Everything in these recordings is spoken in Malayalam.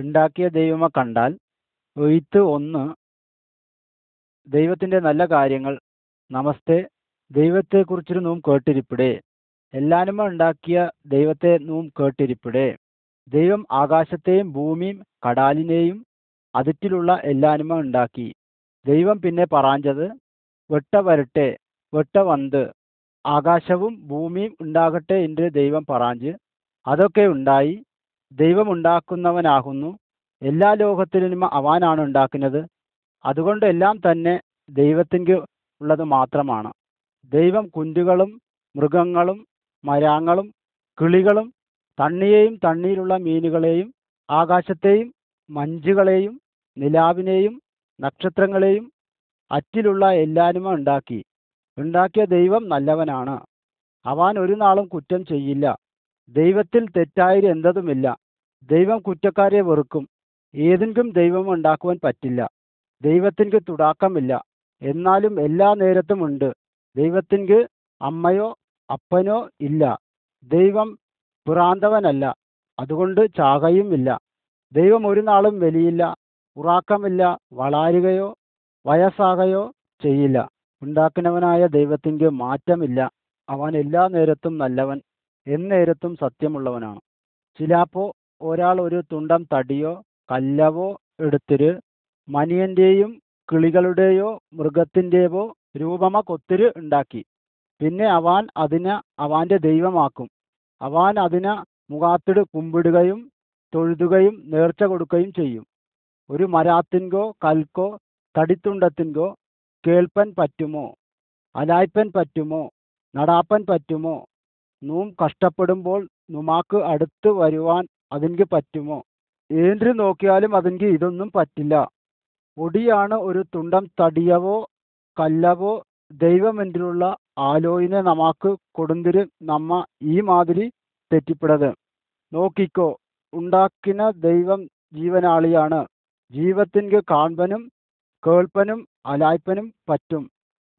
ഉണ്ടാക്കിയ ദൈവമ കണ്ടാൽ ഒയ്ത്ത് ഒന്ന് ദൈവത്തിന്റെ നല്ല കാര്യങ്ങൾ. നമസ്തേ. ദൈവത്തെക്കുറിച്ചൊരു നൂം കേട്ടിരിപ്പിടേ. എല്ലാനുമ ഉണ്ടാക്കിയ ദൈവത്തെ നൂം കേട്ടിരിപ്പിടേ. ദൈവം ആകാശത്തെയും ഭൂമിയും കടാലിനെയും അതിറ്റിലുള്ള എല്ലാനുമ ഉണ്ടാക്കി. ദൈവം പിന്നെ പറഞ്ഞത് വെട്ട വരട്ടെ വെട്ട വന്ത് ആകാശവും ഭൂമിയും ഉണ്ടാകട്ടെ എന്ന് ദൈവം പറഞ്ഞ് അതൊക്കെ ഉണ്ടായി ദൈവം ഉണ്ടാക്കുന്നവനാകുന്നു എല്ലാ ലോകത്തിലും അവനാണ് ഉണ്ടാക്കുന്നത്. അതുകൊണ്ട് എല്ലാം തന്നെ ദൈവത്തിന്റെ ഉള്ളത് മാത്രമാണ്. ദൈവം കുഞ്ചുകളും മൃഗങ്ങളും മരാങ്ങളും കിളികളും തണ്ണിയെയും തണ്ണിയിലുള്ള മീനുകളെയും ആകാശത്തെയും മഞ്ചുകളെയും നിലാവിനെയും നക്ഷത്രങ്ങളെയും അറ്റിലുള്ള എല്ലാനുമ ഉണ്ടാക്കി. ഉണ്ടാക്കിയ ദൈവം നല്ലവനാണ്. അവൻ ഒരു നാളും കുറ്റം ചെയ്യില്ല. ദൈവത്തിൽ തെറ്റായത് എന്തതുമില്ല. ദൈവം കുറ്റക്കാരെ വെറുക്കും. ഏതെങ്കിലും ദൈവം ഉണ്ടാക്കുവാൻ പറ്റില്ല. ദൈവത്തിന്റെ തുടാക്കമില്ല. എന്നാലും എല്ലാ നേരത്തും ഉണ്ട്. ദൈവത്തിന്റെ അമ്മയോ അപ്പനോ ഇല്ല. ദൈവം പുറാന്തവനല്ല അതുകൊണ്ട് ചാകയും ഇല്ല. ദൈവം ഒരു നാളും വലിയില്ല. ഉറാക്കമില്ല. വളാരുകയോ വയസ്സാകയോ ചെയ്യില്ല. ഉണ്ടാക്കുന്നവനായ ദൈവത്തിന്റെ മാറ്റമില്ല. അവൻ എല്ലാ നേരത്തും നല്ലവൻ. എന്നേരത്തും സത്യമുള്ളവനാണ്. ചിലാപ്പോ ഒരാൾ ഒരു തുണ്ടം തടിയോ കല്ലവോ എടുത്തിര് മനിയന്റെയും കിളികളുടെയോ മൃഗത്തിന്റെയോ രൂപമ കൊത്തിര് ഉണ്ടാക്കി. പിന്നെ അവൻ അതിനെ അവന്റെ ദൈവമാക്കും. അവൻ അതിനെ മുഖാത്തിട് കുമ്പിടുകയും തൊഴുതുകയും നേർച്ച കൊടുക്കുകയും ചെയ്യും. ഒരു മരാത്തിൻകോ കൽക്കോ തടിത്തുണ്ടത്തിൻകോ കേൾപ്പൻ പറ്റുമോ? അലായ്പൻ പറ്റുമോ? നടാപ്പൻ പറ്റുമോ? നൂം കഷ്ടപ്പെടുമ്പോൾ നുമാക്ക് അടുത്ത് വരുവാൻ അതിൻക്ക് പറ്റുമോ? ഏന്തി നോക്കിയാലും അതിൻക്ക് ഇതൊന്നും പറ്റില്ല. ഒടിയാണ് ഒരു തുണ്ടം തടിയവോ കല്ലവോ ദൈവമെന്റിലുള്ള ആലോയിനെ നമാക്ക് കൊടുന്തിര് നമ്മ ഈ മാതിരി തെറ്റിപ്പിടത്. നോക്കിക്കോ ഉണ്ടാക്കിന ദൈവം ജീവനാളിയാണ്. ജീവത്തിൻക്ക് കാൺപനും കേൾപ്പനും അലായ്പനും പറ്റും.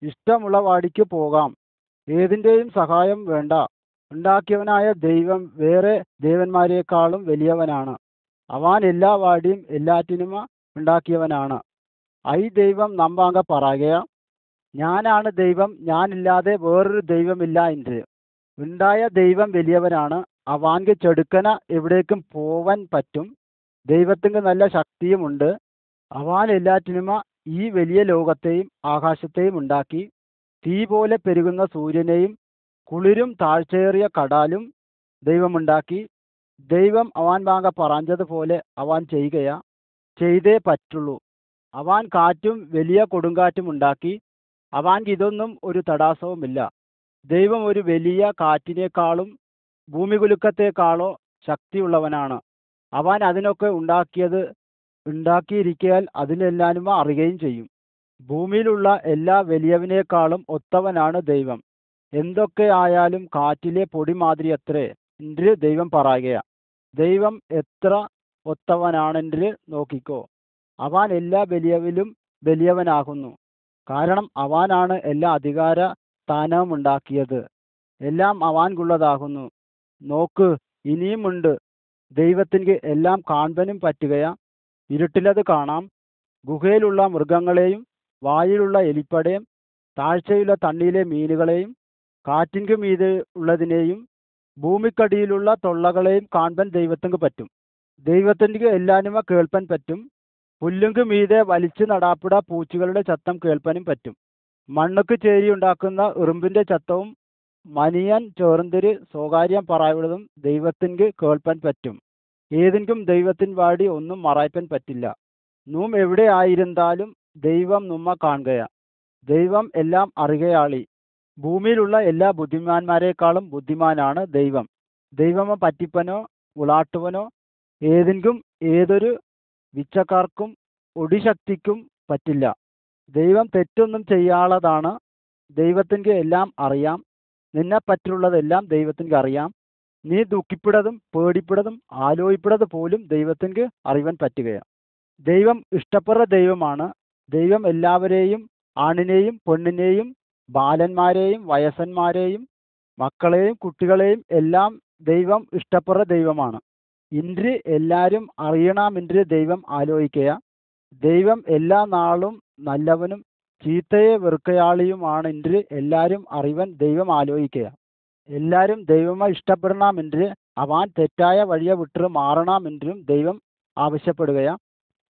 ഇഷ്ടമുള്ള വാടിക്ക് പോകാം. ഏതിന്റെയും സഹായം വേണ്ട. ഉണ്ടാക്കിയവനായ ദൈവം വേറെ ദേവന്മാരെക്കാളും വലിയവനാണ്. അവൻ എല്ലാ വാടിയും എല്ലാറ്റിനുമ ഉണ്ടാക്കിയവനാണ്. ഐ ദൈവം നമ്പാങ്ക പറയുക ഞാനാണ് ദൈവം ഞാനില്ലാതെ വേറൊരു ദൈവമില്ല എന്ന് ഉണ്ടായ ദൈവം വലിയവനാണ്. അവാൻക്ക് ചെടുക്കന എവിടേക്കും പോവാൻ പറ്റും. ദൈവത്തിന് നല്ല ശക്തിയുമുണ്ട്. അവാൻ എല്ലാറ്റിനുമ ഈ വലിയ ലോകത്തെയും ആകാശത്തെയും ഉണ്ടാക്കി തീ പോലെ പെരുകുന്ന സൂര്യനെയും കുളിരും താഴ്ചയേറിയ കടാലും ദൈവമുണ്ടാക്കി. ദൈവം അവൻ വാങ്ക പറഞ്ഞതുപോലെ അവൻ ചെയ്യുകയാ ചെയ്തേ പറ്റുള്ളൂ. അവൻ കാറ്റും വലിയ കൊടുങ്കാറ്റും ഉണ്ടാക്കി. അവൻക്ക് ഇതൊന്നും ഒരു തടാസവുമില്ല ദൈവം ഒരു വലിയ കാറ്റിനേക്കാളും ഭൂമികുലുക്കത്തെക്കാളോ ശക്തിയുള്ളവനാണ്. അവൻ അതിനൊക്കെ ഉണ്ടാക്കിയത് ഉണ്ടാക്കിയിരിക്കാൻ അതിനെല്ലാനും അറിയുകയും ചെയ്യും. ഭൂമിയിലുള്ള എല്ലാ വലിയവനേക്കാളും ഒത്തവനാണ് ദൈവം. എന്തൊക്കെ ആയാലും കാറ്റിലെ പൊടി മാതിരി അത്രേ എന്റെ ദൈവം പറയുകയാ. ദൈവം എത്ര ഒത്തവനാണെന്ന് നോക്കിക്കോ. അവൻ എല്ലാ വലിയവിലും വലിയവനാകുന്നു. കാരണം അവനാണ് എല്ലാ അധികാര സ്ഥാനവും ഉണ്ടാക്കിയത്. എല്ലാം അവൻകുള്ളതാകുന്നു നോക്ക് ഇനിയുമുണ്ട്. ദൈവത്തിന് എല്ലാം കാണുവാനും പറ്റുകയാ. ഇരുട്ടിലത് കാണാം. ഗുഹയിലുള്ള മൃഗങ്ങളെയും വായിലുള്ള എലിപ്പടയും താഴ്ചയുള്ള തണ്ണിയിലെ മീനുകളെയും കാറ്റിൻകു മീതെ ഉള്ളതിനെയും ഭൂമിക്കടിയിലുള്ള തൊള്ളകളെയും കാണാൻ ദൈവത്തിന് പറ്റും. ദൈവത്തിന്റെ എല്ലാനുമ കേൾപ്പാൻ പറ്റും. പുല്ലുങ്കു മീതെ വലിച്ചു നടാപ്പിട പൂച്ചകളുടെ ചത്തം കേൾപ്പാനും പറ്റും. മണ്ണുക്ക് ചേരി ഉണ്ടാക്കുന്ന ഇറുമ്പിന്റെ ചത്തവും മനിയൻ ചോറന്തിര് സ്വകാര്യം പറയുള്ളതും ദൈവത്തിന്റെ കേൾപ്പാൻ പറ്റും. ഏതെങ്കിലും ദൈവത്തിൻ വാടി ഒന്നും മറയ്പ്പാൻ പറ്റില്ല. നൂം എവിടെ ആയിരുന്നാലും ദൈവം നമ്മ കാണുകയാ. ദൈവം എല്ലാം അറിയയാളി ഭൂമിയിലുള്ള എല്ലാ ബുദ്ധിമാന്മാരെക്കാളും ബുദ്ധിമാനാണ് ദൈവം. ദൈവമ പറ്റിപ്പനോ ഉളാട്ടുവനോ ഏതെങ്കിലും ഏതൊരു വിച്ചക്കാർക്കും ഒടിശക്തിക്കും പറ്റില്ല. ദൈവം തെറ്റൊന്നും ചെയ്യാളതാണ് ദൈവത്തിന്റെ എല്ലാം അറിയാം. നിന്നെ പറ്റിയുള്ളതെല്ലാം ദൈവത്തിന്റെ അറിയാം. നീ ദുഃഖിപ്പിടതും പേടിപ്പിടതും ആലോചിപ്പിടത് പോലും ദൈവത്തിന്റെ അറിവാൻ പറ്റുകയാണ്. ദൈവം ഇഷ്ടപ്പെടുന്ന ദൈവമാണ്. ദൈവം എല്ലാവരെയും ആണിനെയും പെണ്ണിനെയും ബാലന്മാരെയും വയസ്സന്മാരെയും മക്കളെയും കുട്ടികളെയും എല്ലാം ദൈവം ഇഷ്ടപ്പെടുന്ന ദൈവമാണ്. ഇന്ദ്ര് എല്ലാവരും അറിയണമെന്ന് ദൈവം ആലോചിക്കുക ദൈവം എല്ലാ നാളും നല്ലവനും ചീത്തയെ വെറുക്കയാളിയുമാണ് ഇന്ദ്ര് എല്ലാവരും അറിവൻ ദൈവം ആലോചിക്കുക എല്ലാവരും ദൈവമെ ഇഷ്ടപ്പെടണമെന്ന് അവൻ തെറ്റായ വഴിയെ വിട്ട് മാറണമെന്നും ദൈവം ആവശ്യപ്പെടുകയാണ്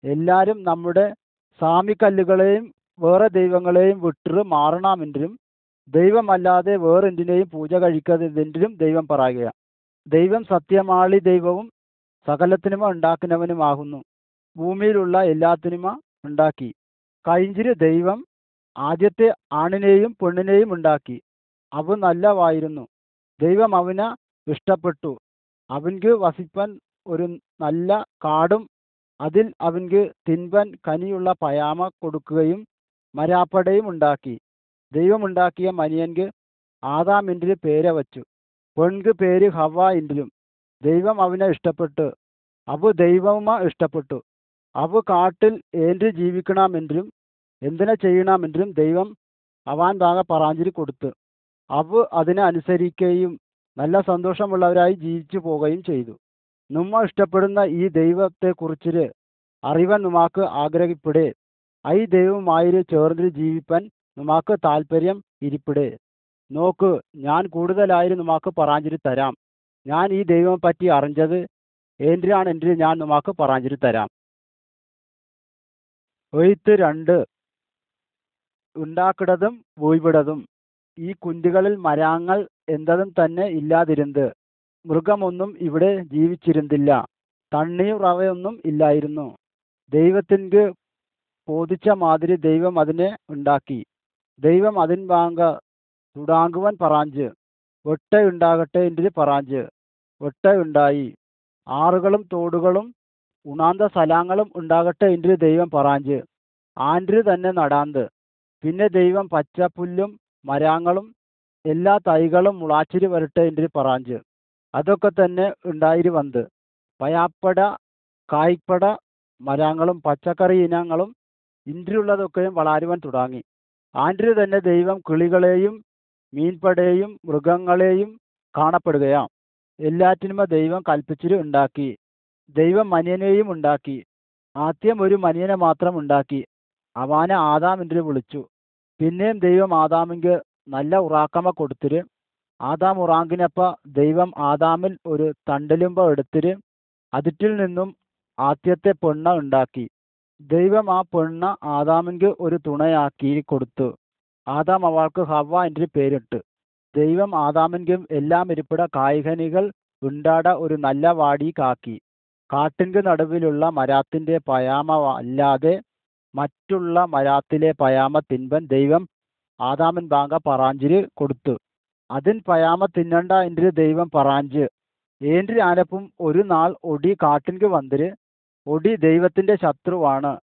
എല്ലാവരും നമ്മുടെ സാമിക്കല്ലുകളെയും വേറെ ദൈവങ്ങളെയും വിട്ട് മാറണമെങ്കിലും ദൈവമല്ലാതെ വേറെന്തിനേയും പൂജ കഴിക്കരുതെന്നും ദൈവം പറയുക ദൈവം സത്യമാളി ദൈവവും സകലത്തിനുമ ഉണ്ടാക്കുന്നവനുമാകുന്നു. ഭൂമിയിലുള്ള എല്ലാത്തിനുമ ഉണ്ടാക്കി. കഴിഞ്ഞിര് ദൈവം ആദ്യത്തെ ആണിനെയും പെണ്ണിനെയും ഉണ്ടാക്കി. അവ നല്ലവായിരുന്നു ദൈവം അവന് ഇഷ്ടപ്പെട്ടു. അവൻക്ക് വസിപ്പൻ ഒരു നല്ല കാടും അതിൽ അവൻക്ക് തിൻപൻ കനിയുള്ള പയാമ കൊടുക്കുകയും മരാപ്പടയും ഉണ്ടാക്കി. ദൈവമുണ്ടാക്കിയ മനിയൻക്ക് ആദാമിന്റെ പേര് വച്ചു? പെൺക്ക് പേര് ഹവ ഇൻഡിലും ദൈവം അവനെ ഇഷ്ടപ്പെട്ടു. അവ ദൈവമ ഇഷ്ടപ്പെട്ടു. അവ കാട്ടിൽ ഏന്ത് ജീവിക്കണമെങ്കിലും എന്തിനെ ചെയ്യണമെങ്കിലും ദൈവം അവാൻ താങ്ങ പറാഞ്ചിരി കൊടുത്തു. അവ അതിനെ അനുസരിക്കുകയും നല്ല സന്തോഷമുള്ളവരായി ജീവിച്ചു പോവുകയും ചെയ്തു. നമ്മ ഇഷ്ടപ്പെടുന്ന ഈ ദൈവത്തെക്കുറിച്ച് അറിവൻ നമുക്ക് ആഗ്രഹിപ്പെടേ. ഐ ദൈവമായൊരു ചേർന്ന് ജീവിപ്പാൻ നമുക്ക് താല്പര്യം ഇരിപ്പിടെ. നോക്ക് ഞാൻ കൂടുതലായി നമുക്ക് പറാഞ്ചിരി തരാം. ഞാൻ ഈ ദൈവം പറ്റി അറിഞ്ഞത് എന്തിനാണ് എന്റെ ഞാൻ നമുക്ക് പറാഞ്ചിരി തരാം. ഒയ്ത്ത് രണ്ട്. ഉണ്ടാക്കിടതും വീഴ്വിടതും ഈ കുന്തികളിൽ മരങ്ങൾ എന്തതും തന്നെ ഇല്ലാതിരുന്നത്. മൃഗമൊന്നും ഇവിടെ ജീവിച്ചിരുന്നില്ല. തണ്ണീർ റവയൊന്നും ഇല്ലായിരുന്നു. ദൈവത്തിന്റെ ബോധിച്ച മാതിരി ദൈവം അതിനെ ഉണ്ടാക്കി. ദൈവം അതിൻ വാങ്ക തുടാങ്കുവൻ പറാഞ്ച്. ഒട്ടയുണ്ടാകട്ടെ എന്റെ പറാഞ്ച്. വെട്ട ഉണ്ടായി ആറുകളും തോടുകളും ഉണാന്ത സ്ഥലങ്ങളും ഉണ്ടാകട്ടെ എന്റെ ദൈവം പറാഞ്ച്. ആൻഡ്രി തന്നെ നടാന്ത്. പിന്നെ ദൈവം പച്ചപ്പുല്ലും മരങ്ങളും എല്ലാ തൈകളും മുളാച്ചിരി വരട്ടെ എന്റെ പറാഞ്ച്. അതൊക്കെ തന്നെ ഉണ്ടായിരി വന്ന് പയാപ്പട കായ്പട മരങ്ങളും പച്ചക്കറി ഇനങ്ങളും ഇൻഡ്രിയുള്ളതൊക്കെയും വളരുവാൻ തുടങ്ങി. ആൻഡ്രി തന്നെ ദൈവം കിളികളെയും മീൻപടയെയും മൃഗങ്ങളെയും കാണപ്പെടുകയാം. എല്ലാറ്റിനുമ ദൈവം കൽപ്പിച്ചിരി ഉണ്ടാക്കി. ദൈവം മനിയനെയും ഉണ്ടാക്കി. ആദ്യം ഒരു മനിയനെ മാത്രം ഉണ്ടാക്കി. അവനെ ആദാമിന്റെ വിളിച്ചു. പിന്നെയും ദൈവം ആദാമിക്ക് നല്ല ഉറാക്കമ കൊടുത്തിര്. ആദാം ഉറാങ്കിനപ്പ ദൈവം ആദാമിൽ ഒരു തണ്ടലുമ്പ എടുത്തിര്. അതിറ്റിൽ നിന്നും ആദ്യത്തെ പെണ്ണ ഉണ്ടാക്കി. ദൈവം ആ പെണ്ണ ആദാമിന്റെ ഒരു തുണയാക്കി കൊടുത്തു. ആദാം അവൾക്ക് ഹവ എന്റെ പേരിട്ട്. ദൈവം ആദാമിന്റെയും എല്ലാം ഇരിപ്പിട കായികനികൾ ഉണ്ടാട ഒരു നല്ല വാടി കാക്കി. കാട്ടിന്റെ നടുവിലുള്ള മരാത്തിന്റെ പയാമ അല്ലാതെ മറ്റുള്ള മരാത്തിലെ പയാമ തിൻപൻ ദൈവം ആദാമൻ ബാങ്ക പറാഞ്ചിര് കൊടുത്തു. അതിൻ പയാമ തിന്നണ്ട എന്റെ ദൈവം പറാഞ്ച്. ഏന്റെ ആനപ്പും ഒരു നാൾ ഒടി കാട്ടിൻക്ക് വന്നിര് ഒടി ദൈവത്തിന്റെ ശത്രുവാണ്.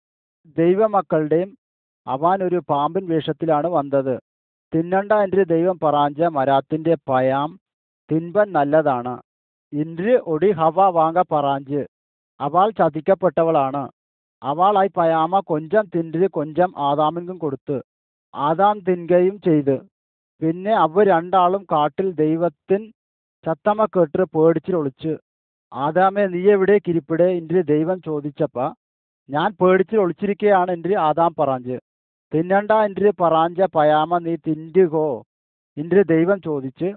ദൈവമക്കളുടെയും അവൻ ഒരു പാമ്പിൻ വേഷത്തിലാണ് വന്നത്. തിന്നണ്ട എന്റെ ദൈവം പറാഞ്ച മരാത്തിന്റെ പയാം. തിൻപൻ നല്ലതാണ്. ഇന്റ് ഒടി ഹവ വാങ്ക പറാഞ്ച്. അവൾ ചതിക്കപ്പെട്ടവളാണ്. അവളായി പയാമ കൊഞ്ചം തിന്റ് കൊഞ്ചം ആദാമിനും കൊടുത്ത്. ആദാം തിൻകയും ചെയ്ത്. പിന്നെ അവ രണ്ടാളും കാട്ടിൽ ദൈവത്തിൻ ചത്തമ്മ കേട്ട് പേടിച്ചിലൊളിച്ച്. ആദാമെ നീ എവിടെ കിരിപ്പിടെ എന്റെ ദൈവം ചോദിച്ചപ്പ ഞാൻ പേടിച്ച് ഒളിച്ചിരിക്കുകയാണ് എന്റെ ആദാം പറാഞ്ച്. തിന്നണ്ട എന്റെ പറാഞ്ച പയാമ നീ തിന്നുകോ? എന്റെ ദൈവം ചോദിച്ച്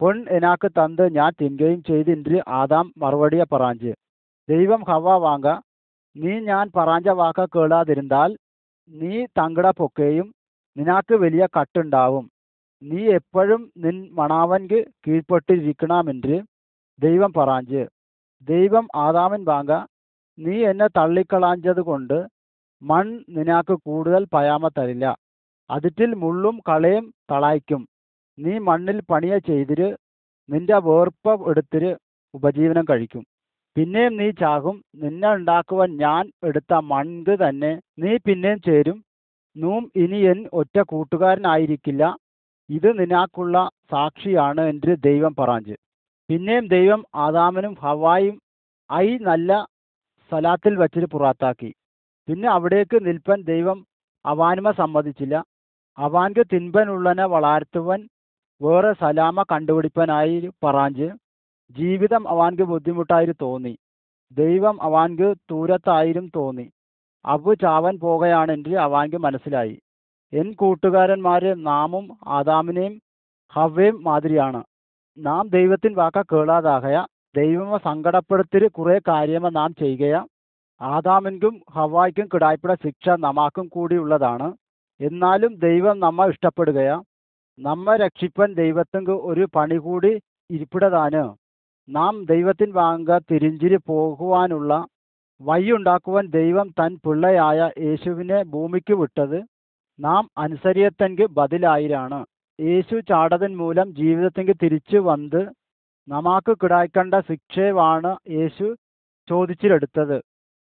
പൊൺ എനാക്ക് തന്ന് ഞാൻ തിന്നുകയും ചെയ്ത് എന്റെ ആദാം മറുപടിയെ പറാഞ്ച്. ദൈവം ഹവ വാങ്ക നീ ഞാൻ പറാഞ്ച വാക്ക കേളാതിരുന്നാൽ നീ തങ്കട പൊക്കെയും നിനക്ക് വലിയ കട്ടുണ്ടാവും. നീ എപ്പോഴും നിൻ മണാവൻക്ക് കീഴ്പ്പെട്ടിരിക്കണമെன்று ദൈവം പറാഞ്ച്. ദൈവം ആദാമിൻ വാങ്ക നീ എന്നെ തള്ളിക്കളാഞ്ഞതുകൊണ്ട് മൺ നിനക്ക് കൂടുതൽ പയാമ തരില്ല. അതിറ്റിൽ മുള്ളും കളയും തളായിക്കും. നീ മണ്ണിൽ പണിയ ചെയ്തിര് നിന്റെ വേർപ്പ് എടുത്തിര് ഉപജീവനം കഴിക്കും. പിന്നെയും നീ ചാകും. നിന്നെ ഉണ്ടാക്കുവാൻ ഞാൻ എടുത്ത മണ്ണ് തന്നെ നീ പിന്നെയും ചേരും. നൂം ഇനി എൻ ഒറ്റ കൂട്ടുകാരനായിരിക്കില്ല. ഇത് നിനക്കുള്ള സാക്ഷിയാണ് എന്റെ ദൈവം പറഞ്ഞു. പിന്നെയും ദൈവം ആദാമനും ഹവായും ഐ നല്ല സ്ഥലത്തിൽ വച്ചിട്ട് പുറത്താക്കി. പിന്നെ അവിടേക്ക് നിൽപ്പൻ ദൈവം അവാനുമ സമ്മതിച്ചില്ല. അവാൻക്ക് തിൻപനുള്ളനെ വളർത്തുവൻ വേറെ സലാമ കണ്ടുപിടിപ്പനായി പറഞ്ഞ് ജീവിതം അവാൻക്ക് ബുദ്ധിമുട്ടായി തോന്നി. ദൈവം അവാൻക്ക് ദൂരത്തായും തോന്നി. അവു ചാവൻ പോകുകയാണെങ്കിൽ അവാൻക്ക് മനസ്സിലായി. എൻ കൂട്ടുകാരന്മാരെ നാമും ആദാമിനെയും ഹവ്വയും മാതിരിയാണ്. നാം ദൈവത്തിൻ വാക്ക കേളാതാകയ. ദൈവമ സങ്കടപ്പെടുത്തിരി കുറെ കാര്യമ നാം ചെയ്യുകയാ. ആദാമിനും ഹവായ്ക്കും കിടായ്പയുടെ ശിക്ഷ നമാക്കും കൂടിയുള്ളതാണ് എന്നാലും ദൈവം നമ്മ ഇഷ്ടപ്പെടുകയാ. നമ്മ രക്ഷിപ്പൻ ദൈവത്തിങ്ക് ഒരു പണി കൂടി ഇരിപ്പിടതാണ്. നാം ദൈവത്തിൻ വാങ്ക തിരിഞ്ചിരി പോകുവാനുള്ള വഴിയുണ്ടാക്കുവാൻ ദൈവം തൻ പിള്ളയായ യേശുവിനെ ഭൂമിക്ക് വിട്ടത് നാം അനുസരിയത്തെങ്കിൽ ബദലായിരാണ്. യേശു ചാടതൻ മൂലം ജീവിതത്തിങ്ക് തിരിച്ചു വന്ന് നമാക്ക് കിടായ്ക്കണ്ട ശിക്ഷയാണ് യേശു ചോദിച്ചിലെടുത്തത്.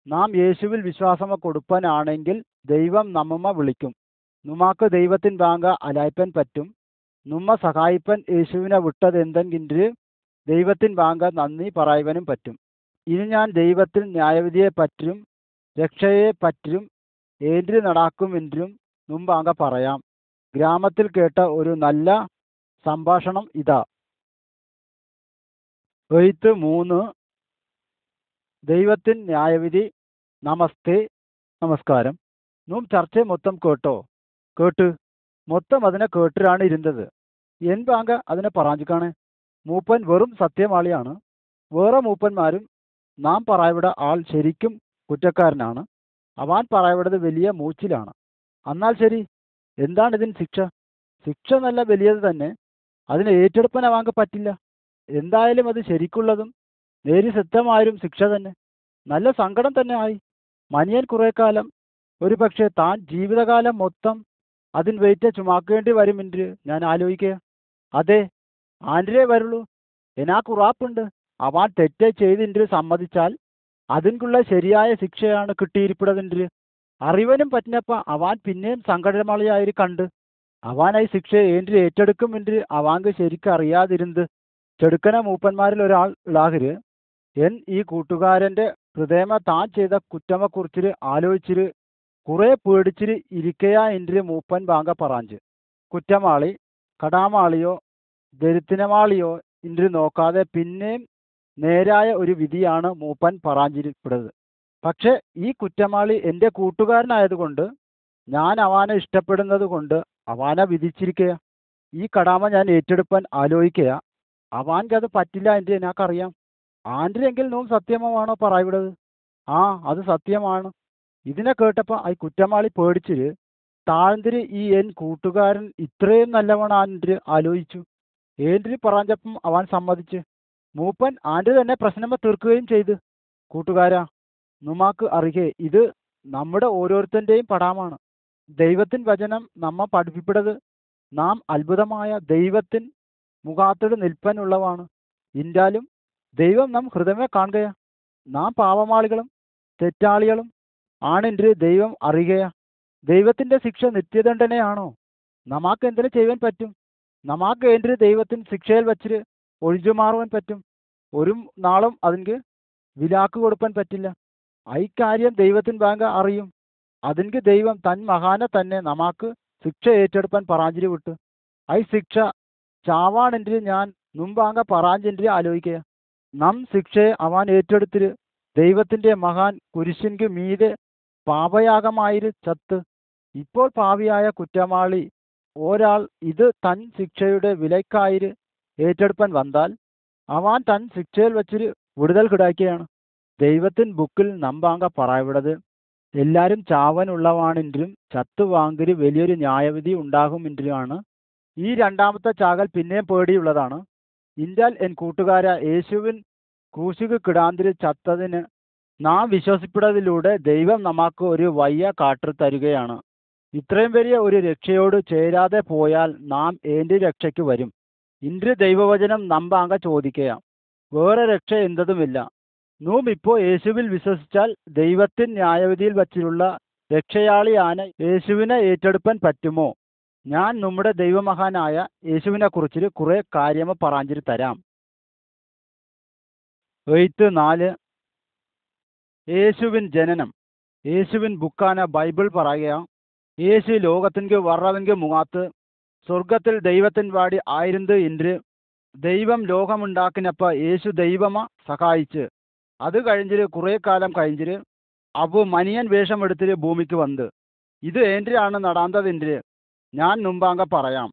നാം യേശുവിൽ വിശ്വാസമ കൊടുപ്പനാണെങ്കിൽ ദൈവം നമ്മമ്മ വിളിക്കും. നുമാക്ക് ദൈവത്തിൻ വാങ്ക അലായ്പൻ പറ്റും. നുമ്മ സഹായിപ്പൻ യേശുവിനെ വിട്ടത് ദൈവത്തിൻ വാങ്ക നന്ദി പറയുവാനും പറ്റും. ഇനി ഞാൻ ദൈവത്തിൽ ന്യായവിധിയെ പറ്റും രക്ഷയെ പറ്റും ഏന്തിരി നടാക്കും എന്നും മുമ്പാങ്ക പറയാം. ഗ്രാമത്തിൽ കേട്ട ഒരു നല്ല സംഭാഷണം ഇതാ. എഴുത്ത് മൂന്ന്. ദൈവത്തിൻ ന്യായവിധി. നമസ്തേ. നമസ്കാരം. നും ചർച്ച മൊത്തം കേട്ടോ? കേട്ട്. മൊത്തം അതിനെ കേട്ടിലാണ് ഇരുന്നത്. എൻപാങ്ക അതിനെ പറഞ്ഞിക്കാണ് മൂപ്പൻ വെറും സത്യമാളിയാണ്. വേറെ മൂപ്പന്മാരും നാം പറയവിട ആൾ ശരിക്കും കുറ്റക്കാരനാണ്. അവൻ പറയവിടത് വലിയ മൂച്ചിലാണ്. എന്നാൽ ശരി. എന്താണ് ഇതിന് ശിക്ഷ? ശിക്ഷ നല്ല വലിയത് തന്നെ. അതിന് ഏറ്റെടുപ്പന അവാങ്ക പറ്റില്ല. എന്തായാലും അത് ശരിക്കുള്ളതും നേരി സത്യമായും ശിക്ഷ തന്നെ. നല്ല സങ്കടം തന്നെ ആയി. മനിയൻ കുറെ കാലം ഒരു പക്ഷേ താൻ ജീവിതകാലം മൊത്തം അതിന് വെയിറ്റ് ചുമാക്കേണ്ടി വരുമെന്ന് ഞാൻ ആലോചിക്കുക. അതെ ആൻഡ്രേ വരുള്ളൂ. എനാക്ക് ഉറാപ്പുണ്ട്. അവൻ തെറ്റേ ചെയ്തിന്റെ സമ്മതിച്ചാൽ അതിനുള്ള ശരിയായ ശിക്ഷയാണ് കിട്ടിയിരിപ്പിടതിന്റെ അറിവനും പറ്റിനപ്പ അവാൻ പിന്നെയും സങ്കടമളിയായി കണ്ട്. അവാനായി ശിക്ഷ ഏന്റി ഏറ്റെടുക്കും എന്ന് അവാങ്ക് ശരിക്കും അറിയാതിരുന്നത്. ചെടുക്കന മൂപ്പന്മാരിൽ ഒരാൾ ഇളാകര് എൻ ഈ കൂട്ടുകാരന്റെ ഹൃദയമ താൻ ചെയ്ത കുറ്റമെക്കുറിച്ച് ആലോചിച്ചിര് കുറെ പേടിച്ചിരി ഇരിക്കയാ എന്റെ മൂപ്പൻ ബാങ്ക പറഞ്ഞ് കുറ്റമാളി കടാമാളിയോ ദരിദ്രമാളിയോ ഇன்று നോക്കാതെ പിന്നെയും നേരായ ഒരു വിധിയാണ് മൂപ്പൻ പറയാഞ്ചിരിപ്പെടുന്നത് പക്ഷെ ഈ കുറ്റമാളി എന്റെ കൂട്ടുകാരനായതുകൊണ്ട് ഞാൻ അവനെ ഇഷ്ടപ്പെടുന്നത് കൊണ്ട് അവനെ വിധിച്ചിരിക്കുക ഈ കടാമ ഞാൻ ഏറ്റെടുപ്പാൻ ആലോചിക്കുക അവാന്റെ അത് പറ്റില്ല എന്റെ എനിക്കറിയാം. ആന്റിലെങ്കിൽ നോം സത്യമാണോ പറയവിടത്? ആ അത് സത്യമാണ്. ഇതിനെ കേട്ടപ്പോൾ ഈ കുറ്റമാളി പേടിച്ചിട്ട് താഴ്ന്നിരി ഈ എൻ കൂട്ടുകാരൻ ഇത്രയും നല്ലവണ്ണം ആൻഡ്രി ആലോചിച്ചു. ഏൻഡ്രി പറഞ്ഞപ്പം അവൻ സമ്മതിച്ച്. മൂപ്പൻ ആൻഡ്രി തന്നെ പ്രശ്നമ തീർക്കുകയും ചെയ്തു. കൂട്ടുകാരാ നുമാക്ക് അറിയേ ഇത് നമ്മുടെ ഓരോരുത്തന്റെയും പടാമാണ്. ദൈവത്തിൻ വചനം നമ്മ പഠിപ്പിപ്പെടത്. നാം അത്ഭുതമായ ദൈവത്തിൻ മുഖാത്തോട് നിൽപ്പനുള്ളവാണ്. ഇന്റാലും ദൈവം നാം ഹൃദയമേ കാണുകയാ. നാം പാവമാളികളും തെറ്റാളികളും ആണെന്റെ ദൈവം അറിയുകയാ ദൈവത്തിന്റെ ശിക്ഷ നിത്യദണ്ഡനയാണോ? നമാക്ക് എന്തിനു ചെയ്യാൻ പറ്റും? നമാക്ക് എന്റെ ദൈവത്തിൻ ശിക്ഷയിൽ വച്ചിട്ട് ഒഴിച്ചു മാറുവാൻ പറ്റും? ഒരു നാളും അതിന് വിലാക്ക് കൊടുക്കാൻ പറ്റില്ല. ഐക്കാര്യം ദൈവത്തിൻ ബാങ്ക് അറിയും. അതിന്റെ ദൈവം തൻ മഹാനെ തന്നെ നമാക്ക് ശിക്ഷ ഏറ്റെടുപ്പാൻ പറാഞ്ചിരി വിട്ടു. ഐ ശിക്ഷ ചാവാണെന്റെ ഞാൻ മുമ്പാങ്ക പറാഞ്ചിന്റെ ആലോചിക്കുക നം ശിക്ഷയെ അവൻ ഏറ്റെടുത്തിര് ദൈവത്തിന്റെ മഹാൻ കുരിശിൻക്ക് മീതെ പാപയാഗമായിര് ചത്ത്. ഇപ്പോൾ പാവിയായ കുറ്റമാളി ഒരാൾ ഇത് തൻ ശിക്ഷയുടെ വിലക്കായിര് ഏറ്റെടുപ്പാൻ വന്നാൽ അവൻ തൻ ശിക്ഷയിൽ വച്ചിട്ട് വിടുതൽ കിടാക്കുകയാണ്. ദൈവത്തിൻ ബുക്കിൽ നമ്പാങ്ക പറയവിടത് എല്ലാവരും ചാവനുള്ളവാണെങ്കിലും ചത്തു വാങ്കിരി വലിയൊരു ന്യായവിധി ഉണ്ടാകുമെങ്കിലുമാണ്. ഈ രണ്ടാമത്തെ ചാകൽ പിന്നെയും പേടിയുള്ളതാണ്. ഇന്ത്യ എൻ കൂട്ടുകാര യേശുവിൻ ക്രൂശിക്ക് കിടാന്തിരി ചത്തതിന് നാം വിശ്വസിപ്പിടതിലൂടെ ദൈവം നമുക്ക് ഒരു വയ്യ കാട്ടു തരികയാണ്. ഇത്രയും വലിയ ഒരു രക്ഷയോട് ചേരാതെ പോയാൽ നാം ഏന്റെ രക്ഷയ്ക്ക് വരും? ഇന്ദ്രി ദൈവവചനം നമ്പാങ്ക ചോദിക്കുക വേറെ രക്ഷ എന്തതുമില്ല നൂം ഇപ്പോൾ യേശുവിൽ വിശ്വസിച്ചാൽ ദൈവത്തിൻ ന്യായവിധിയിൽ രക്ഷയാളി രക്ഷയാളിയാന യേശുവിനെ ഏറ്റെടുപ്പാൻ പറ്റുമോ? ഞാൻ നമ്മുടെ ദൈവമഹാനായ യേശുവിനെക്കുറിച്ച് കുറേ കാര്യമ പറഞ്ഞിട്ട് തരാം. എയ്ത്ത് നാല്. യേശുവിൻ ജനനം. യേശുവിൻ ബുക്കാന ബൈബിൾ പറയുക. യേശു ലോകത്തിന്റെ വറവിന്റെ മുഖാത്ത് സ്വർഗത്തിൽ ദൈവത്തിൻ വാടി ആയിരുന്നത് ഇന്റ് ദൈവം ലോകമുണ്ടാക്കിനപ്പ യേശു ദൈവമ സഹായിച്ച്. അത് കഴിഞ്ഞിട്ട് കുറേ കാലം കഴിഞ്ഞിട്ട് അവ മനിയൻ വേഷം എടുത്തിട്ട് ഭൂമിക്ക് വന്ന്. ഇത് ഏന്റെയാണ് നടാന്തതിന്റെ ഞാൻ മുമ്പാങ്ക പറയാം.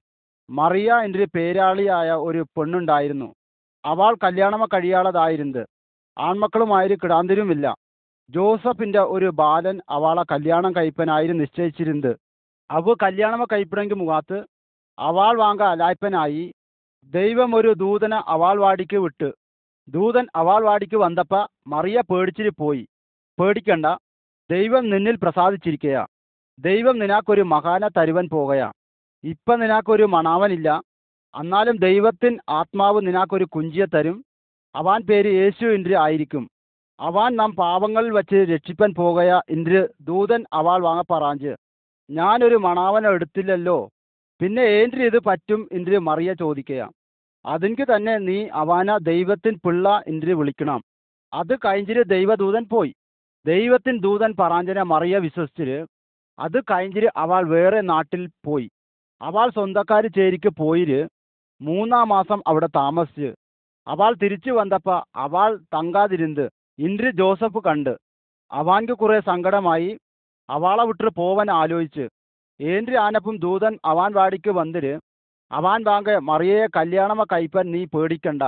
മറിയ എന്റെ പേരാളിയായ ഒരു പെണ്ണുണ്ടായിരുന്നു. അവൾ കല്യാണമ കഴിയാളതായിരുന്നത് ആൺമക്കളുമായൊരു കിടാന്തിരുമില്ല. ജോസഫിന്റെ ഒരു ബാലൻ അവളെ കല്യാണം കഴിപ്പനായി നിശ്ചയിച്ചിരുന്നത്. അവ കല്യാണമ കഴിപ്പണമെങ്കിൽ മുഖാത്ത് അവൾ വാങ്ക അലായ്പനായി ദൈവം ഒരു ദൂതനെ അവൾ വാടിക്ക് വിട്ട് ദൂതൻ അവാൾവാടിക്ക് വന്നപ്പ മറിയ പേടിച്ചിട്ട് പോയി. പേടിക്കണ്ട ദൈവം നിന്നിൽ പ്രസാദിച്ചിരിക്കയാ. ദൈവം നിനക്കൊരു മഹാന തരുവൻ പോകയാ. ഇപ്പം നിനാക്കൊരു മണാവനില്ല. എന്നാലും ദൈവത്തിൻ ആത്മാവ് നിനക്കൊരു കുഞ്ചിയെ തരും. അവൻ പേര് യേശു ഇന്ദ്ര ആയിരിക്കും. അവൻ നാം പാവങ്ങളിൽ വച്ച് രക്ഷിപ്പൻ പോകയ ഇന്ദ്ര ദൂതൻ അവൾ വാങ്ങപ്പറാഞ്ച് ഞാനൊരു മണാവനെ എടുത്തില്ലല്ലോ. പിന്നെ ഏന്ദ്രി ഇത് പറ്റും ഇന്ദ്ര മറിയ ചോദിക്കുക അതിൻക്ക് തന്നെ നീ അവാന ദൈവത്തിൻ പിള്ള എന്നു വിളിക്കണം. അത് കഴിഞ്ഞിട്ട് ദൈവദൂതൻ പോയി. ദൈവത്തിൻ ദൂതൻ പറാഞ്ചന മറിയ വിശ്വസിച്ചിട്ട് അത് കഴിഞ്ഞിട്ട് അവൾ വേറെ നാട്ടിൽ പോയി. അവൾ സ്വന്തക്കാർ ചേരിക്ക് പോയിര് മൂന്നാം മാസം അവിടെ താമസിച്ച് അവൾ തിരിച്ചു വന്നപ്പോൾ അവൾ തങ്കാതിരുന്ന് ഇന്ദ്രി ജോസഫ് കണ്ട് അവൻക്ക് കുറേ സങ്കടമായി അവളെ വിട്ട് പോവാൻ ആലോചിച്ച് ഏന്ദ്രി ആനപ്പും ദൂതൻ അവാൻ വാടിക്ക് വന്നിട്ട് അവാൻ താങ്ക മറിയയെ കല്യാണമ കൈപ്പൻ നീ പേടിക്കണ്ട.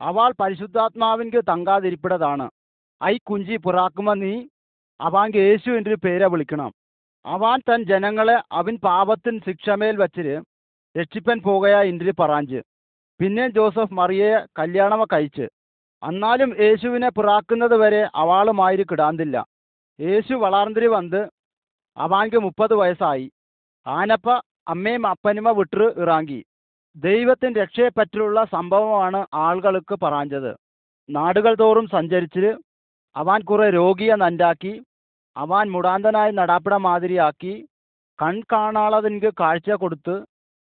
അവൾ പരിശുദ്ധാത്മാവിന്റെ തങ്കാതിരിപ്പിടതാണ്. ഐ കുഞ്ചി പുറാക്കുമ നീ അവാങ്ക് യേശു എന്റെ പേരെ വിളിക്കണം. അവാൻ തൻ ജനങ്ങളെ അവൻ പാപത്തിൻ ശിക്ഷമേൽ വച്ചിട്ട് രക്ഷിപ്പൻ പോകയാ ഇന്ദ്രി പറാഞ്ച്. പിന്നെ ജോസഫ് മറിയയെ കല്യാണമ കഴിച്ച്. എന്നാലും യേശുവിനെ പിറാക്കുന്നത് വരെ അവളുമായിരി കിടാന്തില്ല. യേശു വളർന്നിരി വന്ന് അവൻക്ക് മുപ്പത് വയസ്സായി. ആനപ്പ അമ്മയും അപ്പനുമ വിട്ടു ഇറാങ്കി. ദൈവത്തിൻ രക്ഷയെപ്പറ്റിയുള്ള സംഭവമാണ് ആളുകൾക്ക് പറഞ്ഞത് നാടുകൾ തോറും സഞ്ചരിച്ച് അവൻ കുറെ രോഗിയെ നണ്ടാക്കി അവൻ മുടാന്തനായി നടാപ്പിട മാതിരിയാക്കി കൺ കാണാളതിൻക്ക് കാഴ്ച കൊടുത്ത്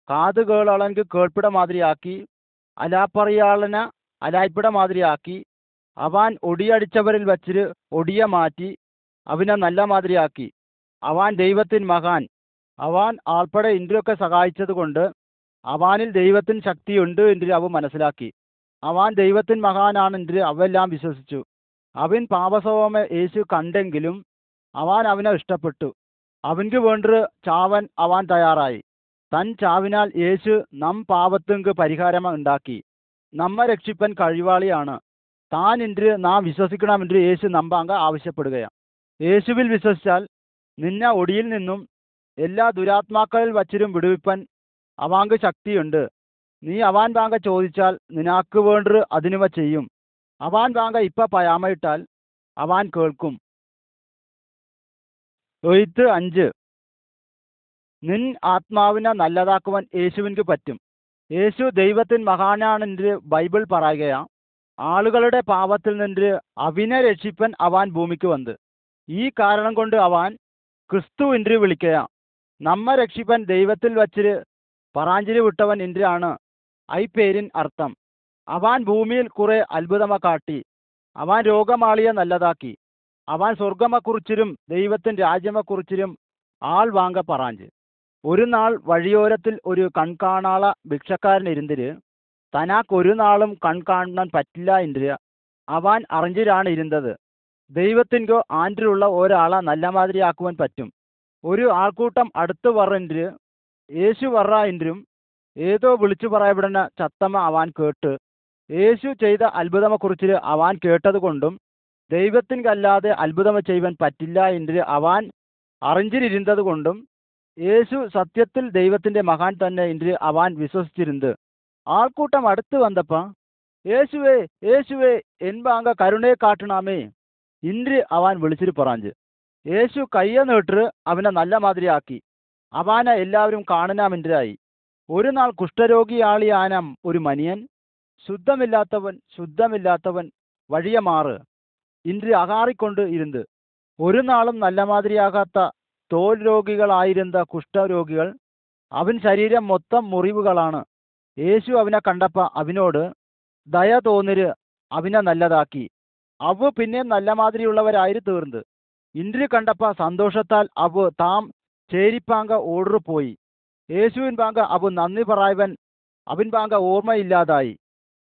കാത് കേളളൻക്ക് കേൾപ്പിട മാതിരിയാക്കി അലാപ്പറിയാളന അലായ്പിട മാതിരിയാക്കി അവൻ ഒടിയടിച്ചവരിൽ വച്ചിട്ട് ഒടിയ മാറ്റി അവനെ നല്ല മാതിരിയാക്കി. അവൻ ദൈവത്തിൻ മഹാൻ. അവാൻ ആൾപ്പെടെ ഇന്ദ്രയൊക്കെ സഹായിച്ചതുകൊണ്ട് അവാനിൽ ദൈവത്തിന് ശക്തിയുണ്ട് എന്ന് അവൻ മനസ്സിലാക്കി. അവാൻ ദൈവത്തിൻ മഹാനാണ് എന്ന് അവെല്ലാം വിശ്വസിച്ചു. അവൻ പാപസ്വഭാവം യേശു കണ്ടെങ്കിലും അവാൻ അവനെ ഇഷ്ടപ്പെട്ടു. അവൻക്ക് വേണ്ട ചാവൻ അവാൻ തയ്യാറായി. തൻ ചാവിനാൽ യേശു നം പാപത്തിങ്ക് പരിഹാരം ഉണ്ടാക്കി. നമ്മ രക്ഷിപ്പൻ കഴിവാളിയാണ്. താൻ ഇന്ദ്രി നാം വിശ്വസിക്കണമെന്ന് യേശു നമ്പാങ്ക ആവശ്യപ്പെടുകയാണ്. യേശുവിൽ വിശ്വസിച്ചാൽ നിന്നെ ഒടിയിൽ നിന്നും എല്ലാ ദുരാത്മാക്കളിൽ വച്ചിരും വിടുവിപ്പൻ. അവാങ്ക് ശക്തിയുണ്ട്. നീ അവാൻ വാങ്ക ചോദിച്ചാൽ നിനക്ക് വേണ്ട അതിനുവ ചെയ്യും. അവാൻ വാങ്ക ഇപ്പ പയാമയിട്ടാൽ അവാൻ കേൾക്കും. എഴുത്ത് അഞ്ച്. നിൻ ആത്മാവിനെ നല്ലതാക്കുവാൻ യേശുവിന് പറ്റും. യേശു ദൈവത്തിൻ മഹാനാണെന്ന് ബൈബിൾ പറയുകയാ. ആളുകളുടെ പാപത്തിൽ നിന്ന് അവിനെ രക്ഷിപ്പൻ അവാൻ ഭൂമിക്ക് വന്ന്. ഈ കാരണം കൊണ്ട് അവാൻ ക്രിസ്തു ഇன்று വിളിക്കയാ. നമ്മ രക്ഷിപ്പൻ ദൈവത്തിൽ വച്ചിര് പറാഞ്ചിരി വിട്ടവൻ ഇന്ദ്രാണ് പേരിൻ അർത്ഥം. അവൻ ഭൂമിയിൽ കുറെ അത്ഭുതമ കാട്ടി. അവൻ രോഗമാളിയെ നല്ലതാക്കി. അവൻ സ്വർഗമെക്കുറിച്ചിരും ദൈവത്തിൻ രാജ്യമെക്കുറിച്ചിരും ആൾ വാങ്ക പറാഞ്ച്. ഒരു നാൾ വഴിയോരത്തിൽ ഒരു കൺകാണാള ഭിക്ഷക്കാരൻ ഇരുന്നിര് തനാക്ക് ഒരു നാളും കൺകാണാൻ പറ്റില്ല ഇന്ദ്ര അവൻ അറിഞ്ഞിരാണ് ഇരുന്നത്. ദൈവത്തിൻകോ ആൻഡിലുള്ള ഒരാളെ നല്ല മാതിരിയാക്കുവാൻ പറ്റും. ഒരു ആൾക്കൂട്ടം അടുത്ത് വറന്റെ യേശു വറ ഏതോ വിളിച്ചു പറയപ്പെടുന്ന ചത്തമ്മ അവാൻ കേട്ട് യേശു ചെയ്ത അത്ഭുതമെക്കുറിച്ച് കേട്ടത് കേട്ടതുകൊണ്ടും ദൈവത്തിനല്ലാതെ അത്ഭുതമ ചെയ്യുവാൻ പറ്റില്ല എന്റെ അവാൻ അറിഞ്ഞിരുന്നത് കൊണ്ടും യേശു സത്യത്തിൽ ദൈവത്തിന്റെ മഹാൻ തന്നെ എന്റെ അവാൻ വിശ്വസിച്ചിരുന്നത്. ആൾക്കൂട്ടം അടുത്ത് വന്നപ്പോൾ യേശുവേ യേശുവേ എന്ത് അങ്ങ കരുണയെ കാട്ടണമേ ഇന്ദ്ര് അവൻ വിളിച്ചിട്ട് പറഞ്ഞു. യേശു കയ്യ നീട്ട് അവനെ നല്ല മാതിരിയാക്കി അവാന എല്ലാവരും കാണനാമിന്റെതായി ഒരു നാൾ കുഷ്ഠരോഗിയാളിയാനം ഒരു മനിയൻ. ശുദ്ധമില്ലാത്തവൻ ശുദ്ധമില്ലാത്തവൻ വഴിയ മാറ്. ഇன்று അകാറിക്കൊണ്ട് ഇരുന്ന്. ഒരു നാളും നല്ല മാതിരിയാകാത്ത തോൽ രോഗികളായിരുന്ന കുഷ്ഠരോഗികൾ അവൻ ശരീരം മൊത്തം മുറിവുകളാണ്. യേശു അവനെ കണ്ടപ്പ അവനോട് ദയ തോന്നിര് അവനെ നല്ലതാക്കി. അവ പിന്നെ നല്ല മാതിരിയുള്ളവരായി തീർന്ന്. ഇന്ദ്രി കണ്ടപ്പ സന്തോഷത്താൽ അവ താം ചേരിപ്പാങ്ക പോയി. യേശുവിൻ പാങ്ക അവ നന്ദി പറയവൻ അവൻ പാങ്ക ഓർമ്മയില്ലാതായി.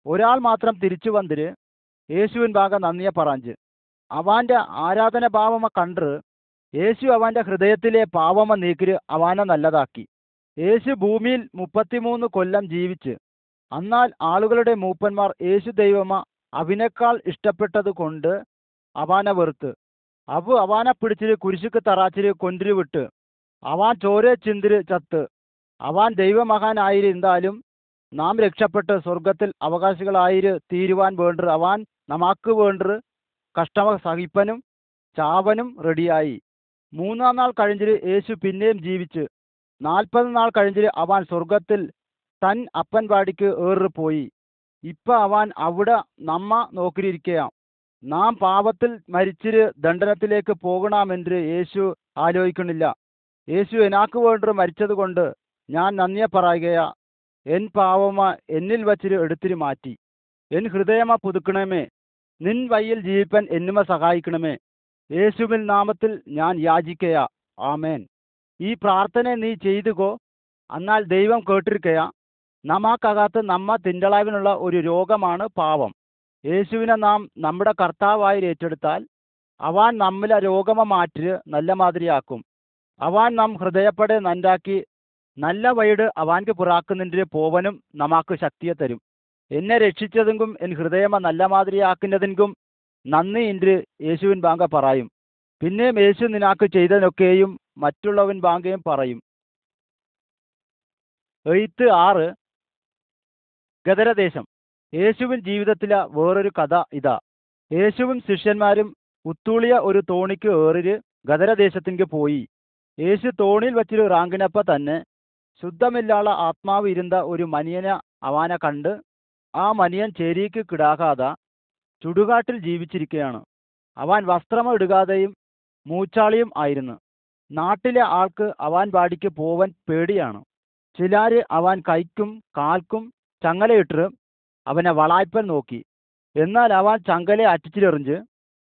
ഒരാൾ മാത്രം തിരിച്ചു വന്നിര് യേശുവിൻ പാങ്ക നന്ദിയെ പറഞ്ഞ്. അവാന്റെ ആരാധന ഭാവമ കണ്ട് യേശു അവന്റെ ഹൃദയത്തിലെ പാവമ നീക്കിര് അവനെ നല്ലതാക്കി. യേശു ഭൂമിയിൽ മുപ്പത്തിമൂന്ന് കൊല്ലം ജീവിച്ച്. എന്നാൽ ആളുകളുടെ മൂപ്പന്മാർ യേശു ദൈവമ അവനേക്കാൾ ഇഷ്ടപ്പെട്ടത് കൊണ്ട് അവനെ വെറുത്ത്. അവ അവനെ പിടിച്ചിട്ട് കുരിശുക്ക് തറാച്ചിര് കൊണ്ടിരി വിട്ട് അവൻ ചോര ചിന്തിര് ചത്ത്. അവൻ ദൈവമഹാനായിരുന്നാലും നാം രക്ഷപ്പെട്ട് സ്വർഗത്തിൽ അവകാശികളായിര് തീരുവാൻ വേണ്ടർ. അവൻ നമാക്ക് വേണ്ടർ. കഷ്ടമ സഹിപ്പനും ചാവനും റെഡിയായി. മൂന്നാം നാൾ കഴിഞ്ഞിട്ട് യേശു പിന്നെയും ജീവിച്ച്. നാൽപ്പത് നാൾ കഴിഞ്ഞിട്ട് അവൻ സ്വർഗത്തിൽ തൻ അപ്പൻ വാടിക്ക് ഏറി പോയി ഇപ്പൊ അവൻ അവിടെ നമ്മ നോക്കിയിരിക്കുകയാം നാം പാപത്തിൽ മരിച്ചിര് ദണ്ഡനത്തിലേക്ക് പോകണമെന്ന് യേശു ആലോചിക്കുന്നില്ല. യേശു എനാക്ക് വേണ്ടി മരിച്ചതുകൊണ്ട് ഞാൻ നന്ദിയെ പറയുകയാ എൻ പാവമ എന്നിൽ വച്ചിര് എടുത്തിരി മാറ്റി. എൻ ഹൃദയമ പുതുക്കണമേ. നിൻ വയ്യിൽ ജീവിപ്പൻ എന്നുമ സഹായിക്കണമേ. യേശുവിൻ നാമത്തിൽ ഞാൻ യാചിക്കയാ. ആമേൻ. ഈ പ്രാർത്ഥന നീ ചെയ്തുകോ? എന്നാൽ ദൈവം കേട്ടിരിക്കയാ. നമാക്കകത്ത് നമ്മ തിന്റളവിനുള്ള ഒരു രോഗമാണ് പാവം യേശുവിനെ നാം നമ്മുടെ കർത്താവായി ഏറ്റെടുത്താൽ അവൻ നമ്മളെ രോഗമ മാറ്റി നല്ല മാതിരിയാക്കും അവൻ നാം ഹൃദയപ്പടെ നന്നാക്കി നല്ല വൈഡ് അവൻക്ക് പുറാക്കുന്നതിന്റെ പോവനും നമാക്ക് ശക്തിയെ തരും. എന്നെ രക്ഷിച്ചതെങ്കും എൻ ഹൃദയമ നല്ല മാതിരിയാക്കുന്നതെങ്കും നന്ദി ഇന്റെ യേശുവിൻ ബാങ്ക പറയും. പിന്നെയും യേശു നിനാക്ക് ചെയ്തതിനൊക്കെയും മറ്റുള്ളവൻ ബാങ്കയും പറയും. എഴുത്ത് ആറ് ഗദരദേശം. യേശുവിൻ ജീവിതത്തിലെ വേറൊരു കഥ ഇതാ. യേശുവും ശിഷ്യന്മാരും ഉത്തൂളിയ ഒരു തോണിക്ക് ഏറിര് ഗദരദേശത്തിലേക്ക് പോയി. യേശു തോണിയിൽ വച്ചൊരു റാങ്കിനപ്പ തന്നെ ശുദ്ധമില്ലാത്ത ആത്മാവ് ഇരുന്ന ഒരു മനിയനെ അവനെ കണ്ട് ആ മനിയൻ ചേരിക്ക് കിടാകാതെ ചുടുകാട്ടിൽ ജീവിച്ചിരിക്കുകയാണ് അവൻ വസ്ത്രം ഇടുകാതെയും മൂച്ചാളിയും ആയിരുന്നു. നാട്ടിലെ ആൾക്ക് അവൻ പാടിക്ക് പോവാൻ പേടിയാണ്. ചിലാര് അവൻ കൈക്കും കാൽക്കും ചങ്ങലയിട്ട് അവനെ വളായ്പൻ നോക്കി. എന്നാൽ അവൻ ചങ്കലെ അറ്റിച്ചിലെറിഞ്ഞ്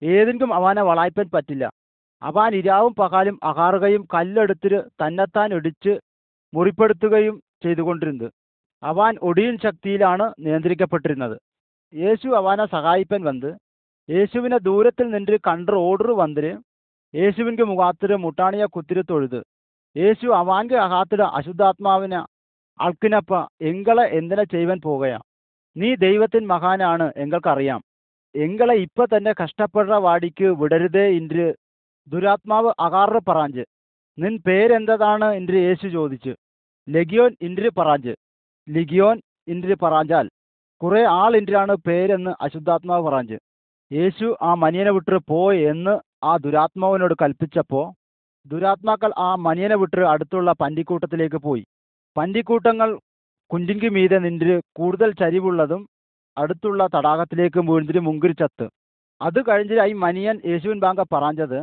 ഏതിനും അവനെ വളായ്പൻ പറ്റില്ല. അവൻ ഇരാവും പകാലും അകാറുകയും കല്ലെടുത്തിട്ട് തന്നെത്താൻ ഇടിച്ച് മുറിപ്പെടുത്തുകയും ചെയ്തുകൊണ്ടിരുന്നത്. അവൻ ഒടിയൻ ശക്തിയിലാണ് നിയന്ത്രിക്കപ്പെട്ടിരുന്നത്. യേശു അവനെ സഹായിപ്പൻ വന്ന് യേശുവിനെ ദൂരത്തിൽ നിന്ന് കണ്ട് ഓർഡർ വന്നിട്ട് യേശുവിന്റെ മുഖാത്തിര് മുട്ടാണിയെ കുത്തിരി തൊഴുത് യേശു അവാന്റെ അഹാത്തിട് അശുദ്ധാത്മാവിനെ അൾക്കിനപ്പ എങ്കളെ എന്തിനെ ചെയ്യുവാൻ പോകുകയാ നീ ദൈവത്തിൻ മഹാനാണ് എങ്ങൾക്കറിയാം. എങ്ങളെ ഇപ്പൊ തന്നെ കഷ്ടപ്പെടുന്ന വാടിക്ക് വിടരുതേ ഇന്ദ്ര്. ദുരാത്മാവ് അകാറ് പറാഞ്ച്. നിൻ പേരെന്തതാണ് ഇന്ദ്ര് യേശു ചോദിച്ചു. ലഗിയോൻ ഇന്ദ്ര് പറാഞ്ച്. ലിഗിയോൻ ഇന്ദ്ര് പറാഞ്ചാൽ. കുറെ ആൾ ഇന്ദ്രാണ് പേരെന്ന് അശുദ്ധാത്മാവ് പറാഞ്ച്. യേശു ആ മനിയനെ വിട്ട് പോയി എന്ന് ആ ദുരാത്മാവിനോട് കൽപ്പിച്ചപ്പോൾ ദുരാത്മാക്കൾ ആ മനിയനെ വിട്ട് അടുത്തുള്ള പന്തിക്കൂട്ടത്തിലേക്ക് പോയി. പന്തിക്കൂട്ടങ്ങൾ കുഞ്ചിങ്കി മീതെ നിன்று കൂടുതൽ ചരിവുള്ളതും അടുത്തുള്ള തടാകത്തിലേക്ക് വീഴ്ന്നിട്ട് മുങ്കിരിച്ചത്ത് ചത്ത്. അത് കഴിഞ്ഞ് മനിയൻ യേശുവിൻ ബാങ്ക പറഞ്ഞത്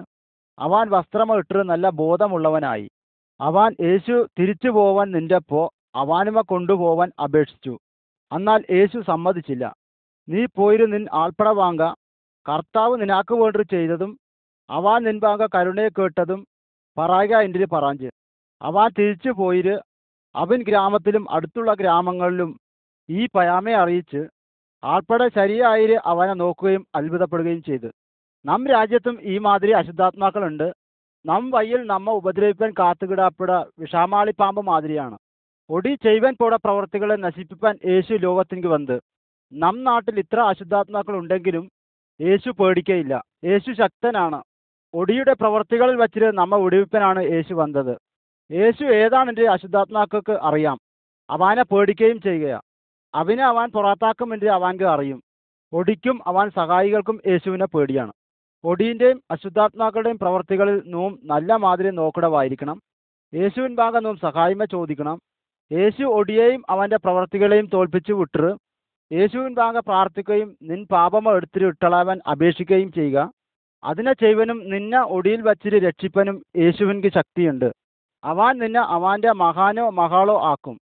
അവൻ വസ്ത്രമ ഇട്ട് നല്ല ബോധമുള്ളവനായി. അവൻ യേശു തിരിച്ചു പോവാൻ നിന്റെപ്പോ അവനുമ കൊണ്ടുപോവാൻ അപേക്ഷിച്ചു. എന്നാൽ യേശു സമ്മതിച്ചില്ല. നീ പോയിരു നിൻ ആൾപ്പട വാങ്ക കർത്താവ് നിനാക്ക് വേണ്ടി ചെയ്തതും അവൻ നിൻ ബാങ്ക കരുണയെ കേട്ടതും പറയുക എന്റെ പറഞ്ഞ്. അവൻ തിരിച്ചു പോയിര് അവൻ ഗ്രാമത്തിലും അടുത്തുള്ള ഗ്രാമങ്ങളിലും ഈ പയാമയെ അറിയിച്ച് ആൾപ്പെടെ ശരിയായി അവനെ നോക്കുകയും അത്ഭുതപ്പെടുകയും ചെയ്തു. നം രാജ്യത്തും ഈ മാതിരി അശുദ്ധാത്മാക്കളുണ്ട്. നം വയ്യിൽ നമ്മ ഉപദ്രവിപ്പാൻ കാത്തുകിടാപ്പിട വിഷാമാളി പാമ്പ് മാതിരിയാണ്. ഒടി ചെയ്വൻ പോട പ്രവർത്തികളെ നശിപ്പിപ്പാൻ യേശു ലോകത്തിലേക്ക് വന്ന് നം നാട്ടിൽ ഇത്ര അശുദ്ധാത്മാക്കൾ ഉണ്ടെങ്കിലും യേശു പേടിക്കയില്ല. യേശു ശക്തനാണ്. ഒടിയുടെ പ്രവർത്തികളിൽ വച്ചിട്ട് നമ്മ വിടുവിപ്പനാണ് യേശു വന്നത്. യേശു ഏതാണ് എന്റെ അശുദ്ധാത്മാക്കൾക്ക് അറിയാം? അവനെ പേടിക്കുകയും ചെയ്യുക അവനെ അവൻ പുറത്താക്കും എന്ന് അവൻക്ക് അറിയും. ഒടിക്കും അവൻ സഹായികൾക്കും യേശുവിനെ പേടിയാണ്. ഒടിയിന്റെയും അശുദ്ധാത്മാക്കളുടെയും പ്രവർത്തികളിൽ നോം നല്ല മാതിരി നോക്കിടവായിരിക്കണം. യേശുവിൻ ഭാഗം നോം സഹായമ ചോദിക്കണം. യേശു ഒടിയെയും അവന്റെ പ്രവർത്തികളെയും തോൽപ്പിച്ചു വിട്ടു യേശുവിൻ ഭാഗം പ്രാർത്ഥിക്കുകയും നിൻ പാപമ എടുത്തിരി ഇട്ടളവൻ അപേക്ഷിക്കുകയും ചെയ്യുക. അതിനെ ചെയ്വനും നിന്നെ ഒടിയിൽ വച്ചിരി രക്ഷിപ്പനും യേശുവിൻക്ക് ശക്തിയുണ്ട്. അവൻ നിന്നെ അവന്റെ മഹാനോ മഹാളോ ആക്കും.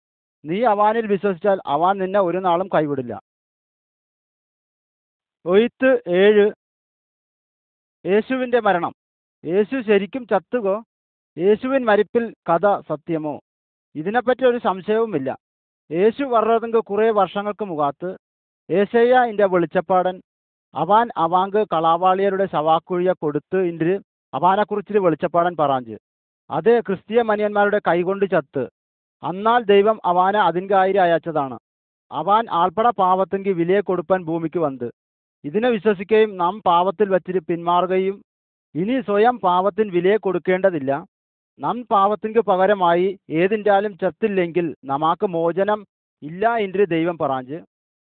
നീ അവനിൽ വിശ്വസിച്ചാൽ അവൻ നിന്നെ ഒരു നാളും കൈവിടില്ല. ഒയ്ത്ത് ഏഴ്. യേശുവിന്റെ മരണം. യേശു ശരിക്കും ചത്തുകോ? യേശുവിൻ മരിപ്പിൽ കഥ സത്യമോ? ഇതിനെപ്പറ്റി ഒരു സംശയവുമില്ല. യേശു വർണതെങ്കിൽ കുറേ വർഷങ്ങൾക്ക് മുഖാത്ത് ഏശയ്യ ഇന്റെ വെളിച്ചപ്പാടൻ അവാൻ അവാങ്ക് കളാവാളിയരുടെ ശവാക്കുഴിയെ കൊടുത്ത് ഇന്റെ അവാനെക്കുറിച്ച് വെളിച്ചപ്പാടൻ പറഞ്ഞ് അത് ക്രിസ്തീയ മനിയന്മാരുടെ കൈകൊണ്ട് ചത്ത്. അന്നാൽ ദൈവം അവനെ അതിൻകായിരം അയച്ചതാണ്. അവൻ ആൾപ്പട പാവത്തെങ്കിൽ വിലയെ കൊടുപ്പാൻ ഭൂമിക്ക് വന്ന്. ഇതിനെ വിശ്വസിക്കുകയും നാം പാവത്തിൽ വച്ചിട്ട് പിന്മാറുകയും ഇനി സ്വയം പാവത്തിന് വിലയെ കൊടുക്കേണ്ടതില്ല. നാം പാവത്തിന്റെ പകരമായി ഏതിന്റാലും ചത്തില്ലെങ്കിൽ നമാക്ക് മോചനം ഇല്ല എന്റെ ദൈവം പറഞ്ഞ്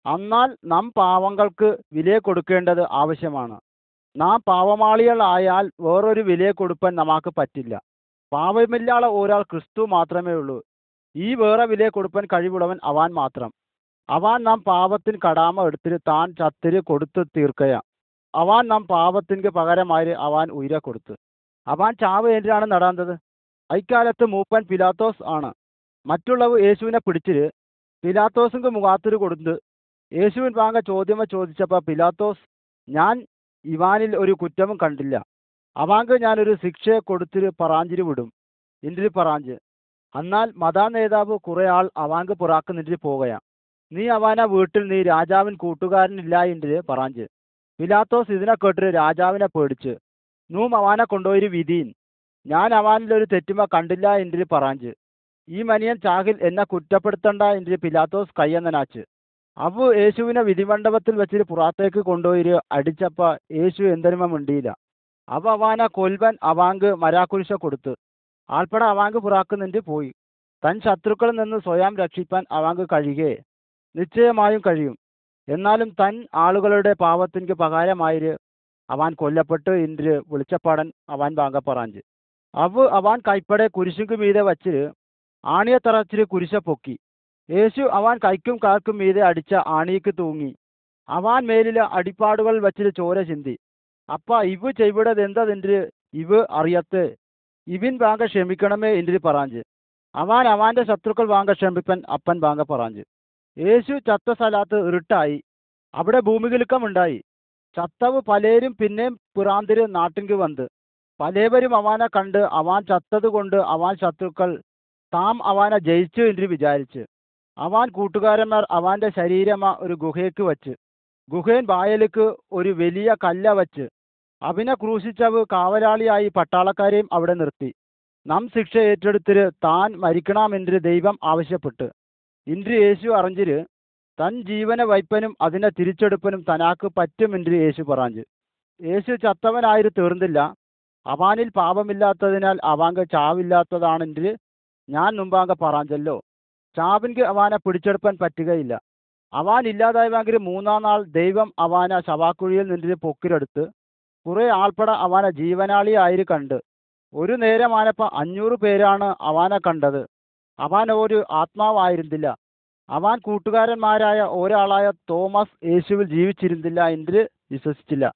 എന്നാൽ നാം പാവങ്ങൾക്ക് വിലയെ കൊടുക്കേണ്ടത് ആവശ്യമാണ്. നാം പാവമാളികളായാൽ വേറൊരു വിലയെ കൊടുപ്പാൻ നമാക്ക് പറ്റില്ല. പാവമില്ലാത്ത ഒരാൾ ക്രിസ്തു മാത്രമേ ഉള്ളൂ. ഈ വേറെ വിലയെ കൊടുപ്പാൻ കഴിവുള്ളവൻ അവാൻ മാത്രം. അവാൻ നാം പാപത്തിൻ കടാമ എടുത്തിട്ട് താൻ ചത്തിരി കൊടുത്ത് തീർക്കയ. അവാൻ നാം പാപത്തിന് പകരമായി അവാൻ ഉയര കൊടുത്ത്. അവാൻ ചാവ് എന്തിനാണ് നടാന്തത്? അക്കാലത്ത് മൂപ്പൻ പിലാത്തോസ് ആണ്. മറ്റുള്ളവർ യേശുവിനെ പിടിച്ചിട്ട് പിലാത്തോസിന്റെ മുഖാത്തിരി കൊടുത്ത് യേശുവിൻ വാങ്ങ ചോദ്യമ ചോദിച്ചപ്പോൾ പിലാത്തോസ് ഞാൻ ഇവാനിൽ ഒരു കുറ്റവും കണ്ടില്ല. അവാങ്ക് ഞാനൊരു ശിക്ഷയെ കൊടുത്തിട്ട് പറാഞ്ചിരി വിടും. നിന്റെ പറാഞ്ച്. എന്നാൽ മതാ നേതാവ് കുറെ ആൾ അവാങ്ക് പുറാക്ക് നിന്റെ പോകയാ. നീ അവാന വീട്ടിൽ നീ രാജാവിൻ കൂട്ടുകാരനില്ല എന്റെ പറാഞ്ച്. പിലാത്തോസ് ഇതിനെ കേട്ടിട്ട് രാജാവിനെ പേടിച്ച് നൂം അവാനെ കൊണ്ടുപോയി വിധീൻ. ഞാൻ അവാനിലൊരു തെറ്റുമ കണ്ടില്ല എന്റെ പറാഞ്ച്. ഈ മനിയൻ ചാഹിൽ എന്നെ കുറ്റപ്പെടുത്തണ്ട എന്റെ പിലാത്തോസ് കയ്യെന്നനാച്ച്. അവ യേശുവിനെ വിധിമണ്ഡപത്തിൽ വെച്ചിട്ട് പുറത്തേക്ക് കൊണ്ടുപോയി അടിച്ചപ്പ യേശു എന്തരുമ മിണ്ടിയില്ല. അവ അവാന കൊൽവൻ അവാങ്ക് മരാക്കുരിശ കൊടുത്ത്. ആൾപ്പട അവാങ്ക് പുറാക്കുന്നിന്റെ പോയി. തൻ ശത്രുക്കളിൽ നിന്ന് സ്വയം രക്ഷിപ്പാൻ അവാങ്ക് കഴിയേ നിശ്ചയമായും കഴിയും. എന്നാലും തൻ ആളുകളുടെ പാവത്തിന് പകാരമായിര് അവൻ കൊല്ലപ്പെട്ട് ഇന്ദ്ര് വിളിച്ചപ്പാടൻ അവൻ വാങ്ങപ്പറാഞ്ച്. പറാഞ്ച് അവ അവാൻ കൈപ്പടെ കുരിശുക്ക് മീതെ വച്ച് ആണിയെ തറച്ചിട്ട് കുരിശ പൊക്കി. യേശു അവൻ കൈക്കും കാൽക്കും മീതെ അടിച്ച ആണിക്ക് തൂങ്ങി. അവൻ മേലിലെ അടിപ്പാടുകൾ വച്ചിട്ട് ചോര ചിന്തി. അപ്പ ഇവ ചെയ്തത് എന്താ എന്റെ ഇവ അറിയാത്തത് ഇവൻ വാങ്ക ക്ഷമിക്കണമേ എന്റെ പറാഞ്ച്. അവൻ അവന്റെ ശത്രുക്കൾ വാങ്ക ക്ഷമിപ്പൻ അപ്പൻ വാങ്ക പറാഞ്ച്. യേശു ചത്ത സ്ഥലത്ത് ഇരുട്ടായി. അവിടെ ഭൂമികുലുക്കമുണ്ടായി ചത്തവ് പലരും പിന്നെയും പിറാന്തിര് നാട്ടിങ്ക് വന്ന്. പലവരും അവനെ കണ്ട് അവൻ ചത്തത് കൊണ്ട് അവൻ ശത്രുക്കൾ താം അവനെ ജയിച്ചു എന്ന് വിചാരിച്ച്. അവൻ കൂട്ടുകാരന്മാർ അവന്റെ ശരീരമ ഒരു ഗുഹയ്ക്ക് വച്ച്. ഗുഹേൻ വായലിക്ക് ഒരു വലിയ കല്ല വച്ച് അവനെ ക്രൂശിച്ചവ് കാവലാളിയായി പട്ടാളക്കാരെയും അവിടെ നിർത്തി. നാം ശിക്ഷ ഏറ്റെടുത്തിര് താൻ മരിക്കണമെന്ന് ദൈവം ആവശ്യപ്പെട്ട്. ഇன்று യേശു അറിഞ്ഞിര് തൻ ജീവന വൈപ്പനും അതിനെ തിരിച്ചെടുപ്പനും തനാക്ക് പറ്റുമെന്ന് യേശു പറഞ്ഞു. യേശു ചത്തവനായി തീർന്നില്ല. അവാനിൽ പാപമില്ലാത്തതിനാൽ അവാങ്ക് ചാവില്ലാത്തതാണെന്ന് ഞാൻ മുമ്പാങ്ക പറഞ്ഞല്ലോ. ചാവിൻക്ക് അവാനെ പിടിച്ചെടുപ്പാൻ പറ്റുകയില്ല. അവാൻ ഇല്ലാതായവെങ്കിൽ മൂന്നാം നാൾ ദൈവം അവാന ശവാക്കുഴിയിൽ നിന്നിട്ട് പൊക്കിലെടുത്ത് കുറേ ആൾപ്പട അവാന ജീവനാളിയായി കണ്ട്. ഒരു നേരം നേരമാനപ്പ അഞ്ഞൂറ് പേരാണ് അവാനെ കണ്ടത്. അവാൻ ഒരു ആത്മാവായിരുന്നില്ല. അവാൻ കൂട്ടുകാരന്മാരായ ഒരാളായ തോമസ് യേശുവിൽ ജീവിച്ചിരുന്നില്ല എന്ന് വിശ്വസിച്ചില്ല.